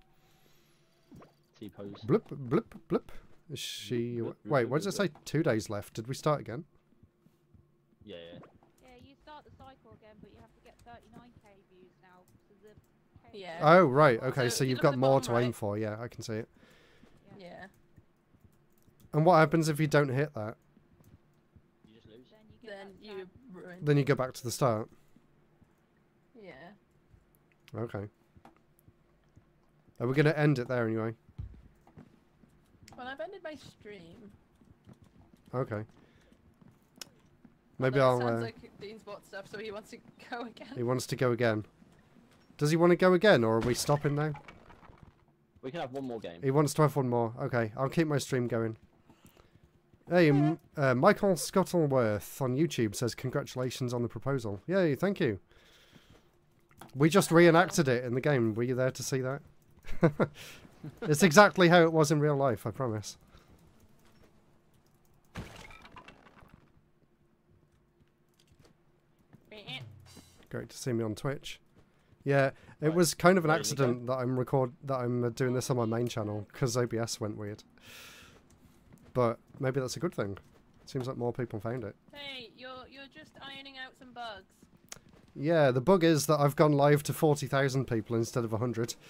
T-pose. Blip, blip, blip. Is she... Blip, blip, Wait, what does it say? Two days left. Did we start again? Yeah, yeah. Yeah, you start the cycle again, but you have to get 39k views now. So the K- Yeah. Oh, right. Okay, if so you you've got more bottom to aim for. Yeah, I can see it. Yeah. And what happens if you don't hit that? You just lose. Then you get Then you ruin. Then you go back to the start. Yeah. Okay. Are we going to end it there anyway? Well, I've ended my stream. Okay. Maybe Although I'll... it sounds Uh, like Dean's bought stuff, so he wants to go again. He wants to go again. Does he want to go again, or are we stopping now? We can have one more game. He wants to have one more. Okay, I'll keep my stream going. Hey, uh, Michael Scuttleworth on YouTube says congratulations on the proposal. Yay, thank you. We just reenacted it in the game. Were you there to see that? it's exactly how it was in real life, I promise. Great to see me on Twitch. Yeah, it Right, was kind of an ready to go? accident that I'm record that I'm uh, doing this on my main channel because OBS went weird. But maybe that's a good thing. It Seems like more people found it. Hey, you're you're just ironing out some bugs. Yeah, the bug is that I've gone live to forty thousand people instead of hundred.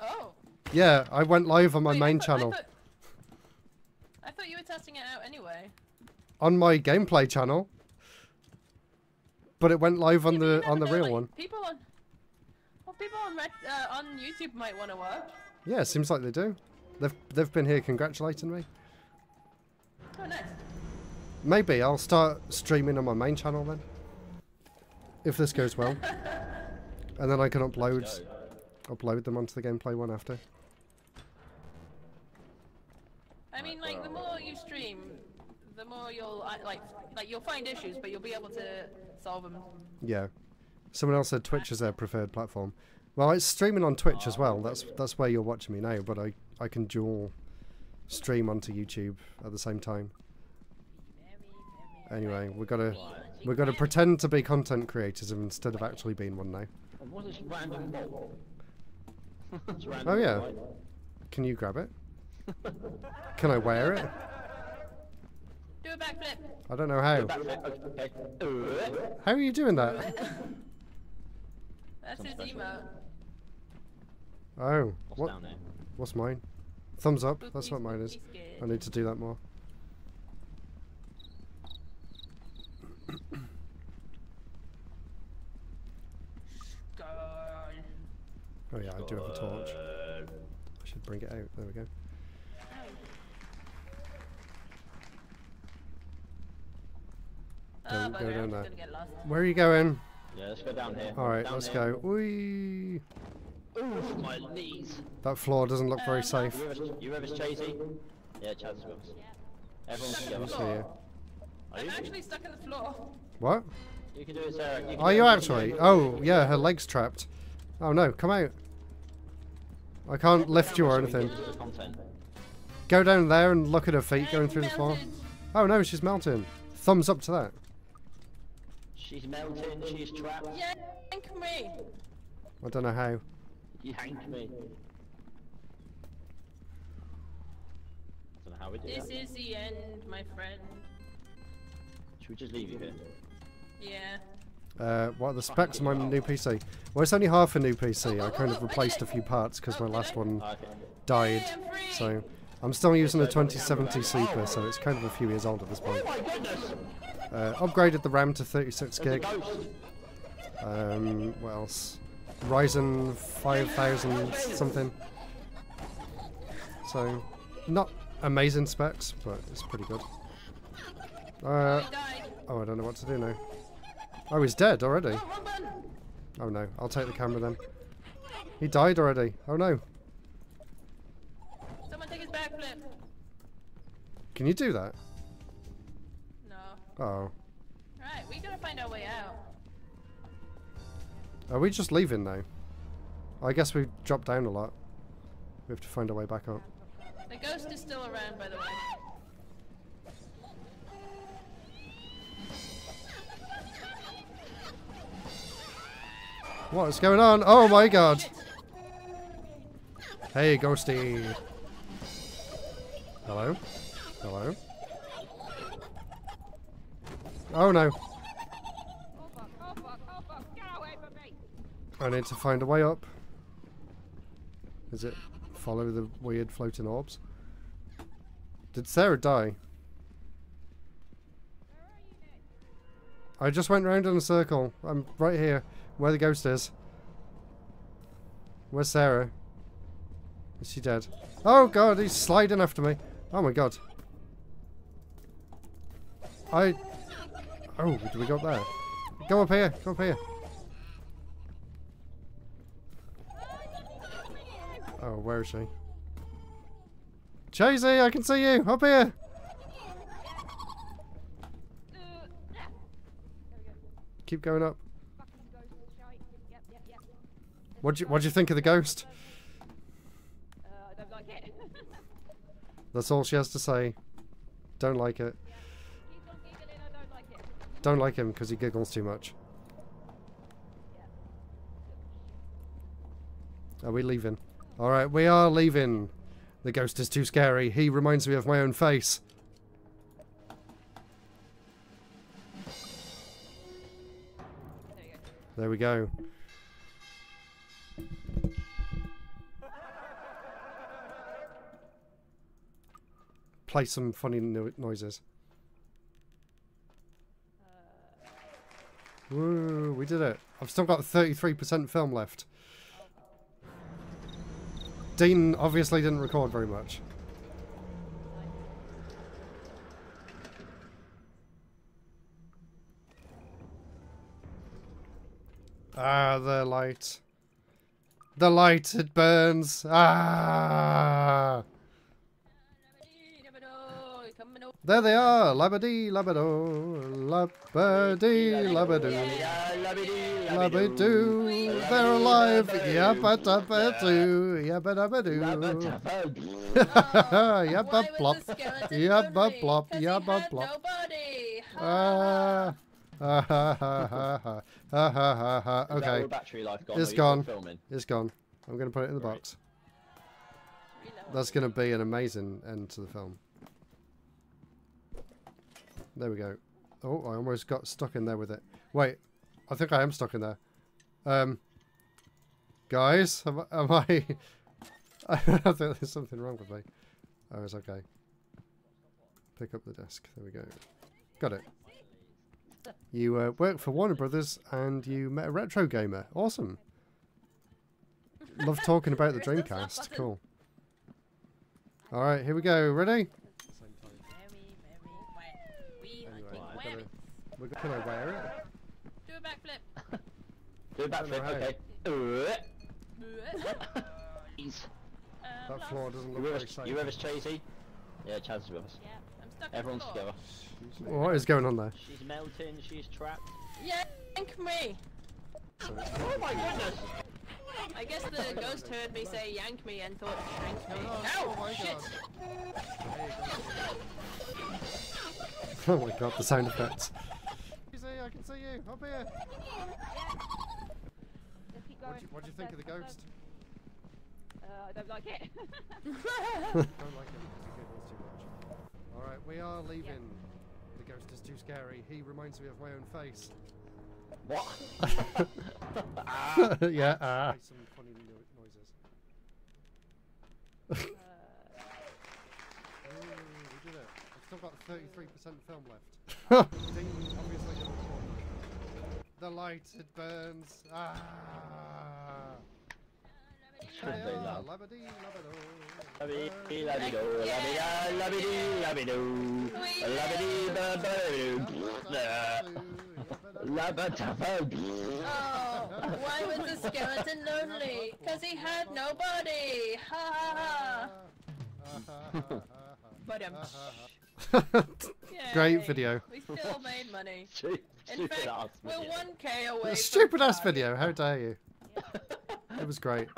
Oh. yeah, I went live on my wait, I main thought- I channel thought- I thought you were testing it out anyway. on my gameplay channel, but it went live on Yeah, the on the know, real like, one. People on, well, people on Red, uh, on YouTube might want to watch. Yeah, seems like they do. They've they've been here congratulating me. Oh, nice. Maybe I'll start streaming on my main channel then. If this goes well. and then I can upload upload them onto the gameplay one after. I mean, like the more you stream, the more you'll uh, like like you'll find issues, but you'll be able to solve them. Yeah. Someone else said Twitch is their preferred platform. Well, it's streaming on Twitch as well. That's that's where you're watching me now, but I, I can dual stream onto YouTube at the same time. Very, very Anyway, we gotta we gotta pretend to be content creators instead of actually being one now. And What is random ball? It's random, Oh, yeah. Can you grab it? Can I wear it? Do a backflip. I don't know how. Backflip, okay. okay. How are you doing that? That's Some his special. emote. Oh, What's what? down there? What's mine? Thumbs up. That's what mine is. I need to do that more. Oh yeah, I do have a torch. I should bring it out. There we go. Oh, Don't go down there. just gonna get lost. Where are you going? Yeah, let's go down here. All right, Down let's here. go. Whee! Oof, my knees. That floor doesn't look very Um, safe. You with us, you with us, Chasey? Yeah, Chaz is with us. Everyone's Stuck in together. the See floor. ya. Are I'm you? actually stuck in the floor. What? You can do it, Sarah. You can Are you it. actually? Oh yeah, her leg's trapped. Oh no, come out. I can't lift you or So we can anything. do the content. Go down there and look at her feet going Egg through the floor. Oh no, she's melting. Thumbs up to that. She's melting, she's trapped. Yank me. I don't know how. Yank me. Don't know how we do This that. is the end, my friend. Should we just leave you here? Yeah. Uh, what are the specs of my new PC? Well, it's only half a new PC. I kind of replaced a few parts because my last one died. Yay, I'm free. So I'm still using a 2070 Super, so it's kind of a few years old at this point. Uh, upgraded the RAM to 36 gig. Um, what else? Ryzen 5000 something. So, not amazing specs, but it's pretty good. Uh, oh, I don't know what to do now. Oh, he's dead already. Oh. Oh no, I'll take the camera then. He died already. Oh no. Someone take his backflip. Can you do that? No. Oh. Right, we gotta find our way out. Are we just leaving now? I guess we dropped down a lot. We have to find our way back up. The ghost is still around, by the way. What is going on? Oh my god! Hey, Ghosty! Hello? Hello? Oh no, Oh fuck, oh fuck, oh fuck! I need to find a way up. Is it follow the weird floating orbs? Did Sarah die? Where are you, Nick? I just went round in a circle. I'm right here, where the ghost is. Where's Sarah? Is she dead? Oh god, he's sliding after me. Oh my god. I... Oh, do we go up there? Go up here, go up here. Oh, where is she? Chasey, I can see you! Up here! Yeah. There we go. Keep going up. Shite. Yep, yep, yep. What'd you, what'd you think of the ghost? Uh, I don't like it. That's all she has to say. Don't like it. Don't like him because he giggles too much. Are we leaving? Alright, we are leaving. The ghost is too scary. He reminds me of my own face. There we go. Play some funny no- noises. Woo, we did it. I've still got 33% film left. Dean obviously didn't record very much. Ah, the light. The light, it burns. Ah! There they are. Labadee, labado. Labadee, labadoo. Labadoo. They're alive. Yabba dabba doo. Yabba dabba doo. Yabba Why was plop. the skeleton Yabba lonely? plop. 'Cause he Yabba had plop. Nobody. Ah. Ah, ha, ha, ha, ha. Ha, ha, ha. That Okay, the battery life gone? It's or you still gone. It's gone. I'm going to put it in the box. That's going to be an amazing end to the film. There we go. Oh, I almost got stuck in there with it. Wait, I think I am stuck in there. Um, guys, am, I- am I? I think there's something wrong with me. Oh, it's okay. Pick up the desk. There we go. Got it. You uh, work for Warner Brothers and you met a retro gamer. Awesome. Love talking about the Where's the stop Dreamcast. Cool. All right, here we go. Ready? We're going to wear it. Do a backflip. Do a backflip, okay. Uh, Ease. That lost. floor doesn't look with very us? safe. You with us, Chasey? Yeah, Chaz is with us. Yeah, I'm stuck Everyone's on the floor. together. What is going on there? She's melting, she's trapped. Yank me! Oh my goodness! I guess the ghost heard me say yank me and thought shrink me. Oh Ow! my shit! Oh my god, the sound effects. You see, I can see you. Up here. Just What do you, what do you think of the ghost? Uh, I don't like it. Don't like him. He giggles too much. All right, we are leaving. The ghost is too scary. He reminds me of my own face. What? yeah. Ah. Make some funny no- noises. uh, Ooh, we did it. I've still got 33% film left. Ding, obviously. The light, it burns. Ah. Shouldn't be Hiya, loud. labadee, labadoo. Labby, labby do, labby da, labby dee, labby do, labby dee, ba ba do, labba dabba. Oh, why was the skeleton lonely? Cause he had nobody! Ha ha ha! But um, Great video. We still made money. Stupid In fact, ass we're video. 1k away. from Stupid ass target. video. How dare you? It was great.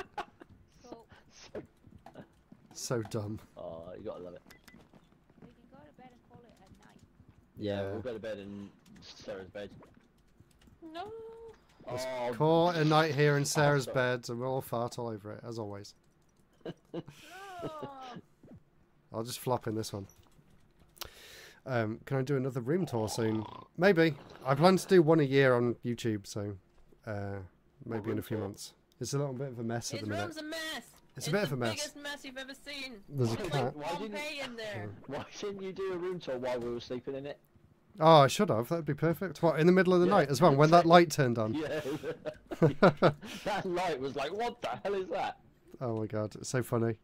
cool. So dumb. Oh, you gotta love it. We can go to bed and call it a night. Yeah, Yeah. we'll go to bed in Sarah's bed. No. Oh, Call it a night here in Sarah's Awesome. bed, and we'll all fart all over it, as always. No. I'll just flop in this one. Um, can I do another room tour soon? Maybe. I plan to do one a year on YouTube, so uh, maybe in a few tour? months. It's a little bit of a mess at His the minute. room's a mess. It's a bit of a mess. biggest mess you've ever seen. There's a It's cat. like Why didn't- Pompeii in there. Why didn't you do a room tour while we were sleeping in it? Oh, I should have. That'd be perfect. What in the middle of the Yeah. night as well, when that light turned on. Yeah. that light was like, what the hell is that? Oh my god, it's so funny.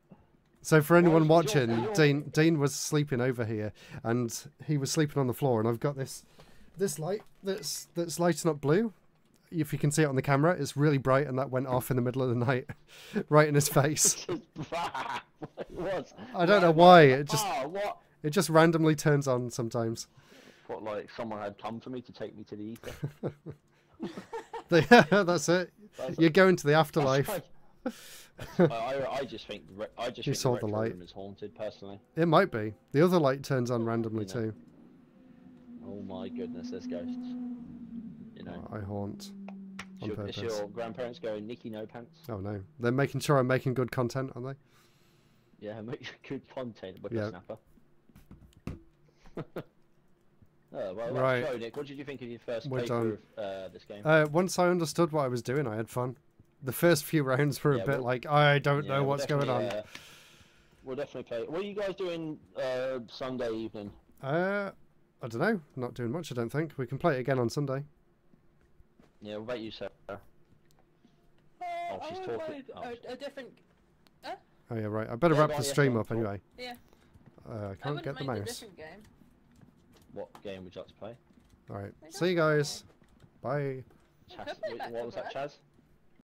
So for anyone Why is your- watching, Dean Dean was sleeping over here, and he was sleeping on the floor, and I've got this this light that's that's lighting up blue. If you can see it on the camera, it's really bright, and that went off in the middle of the night, right in his face. Just, it was. I don't know why. It just Ah, it just randomly turns on sometimes. What, like someone had come for me to take me to the ether? The- that's it. You're going to the afterlife. I, I, I just think I just You think saw the, the light. room is haunted personally. It might be. The other light turns on randomly You know. too. Oh my goodness, there's ghosts. You know, I haunt is on your, purpose. your grandparents going Nicky no pants? Oh no, they're making sure I'm making good content, aren't they? Yeah, make good content, Yeah. snapper. oh well, Right. Nick. What did you think of your first playthrough of uh, this game? Uh, once I understood what I was doing, I had fun. The first few rounds were a Yeah, bit we'll- like, I don't Yeah, know we'll what's going on. uh, we'll definitely play. What are you guys doing uh, Sunday evening? Uh, I don't know. Not doing much, I don't think. We can play it again on Sunday. Yeah, what about you, Sarah? Uh, Oh, she's I talking- oh, a, a different. Oh yeah, right. I better Yeah, wrap the stream up anyway. Yeah. Uh, I I can't wouldn't get the mind a mouse. different game. What game would you like to play? All right. See you don't guys. Bye. Chaz, could play wh- Back what was that, Chaz?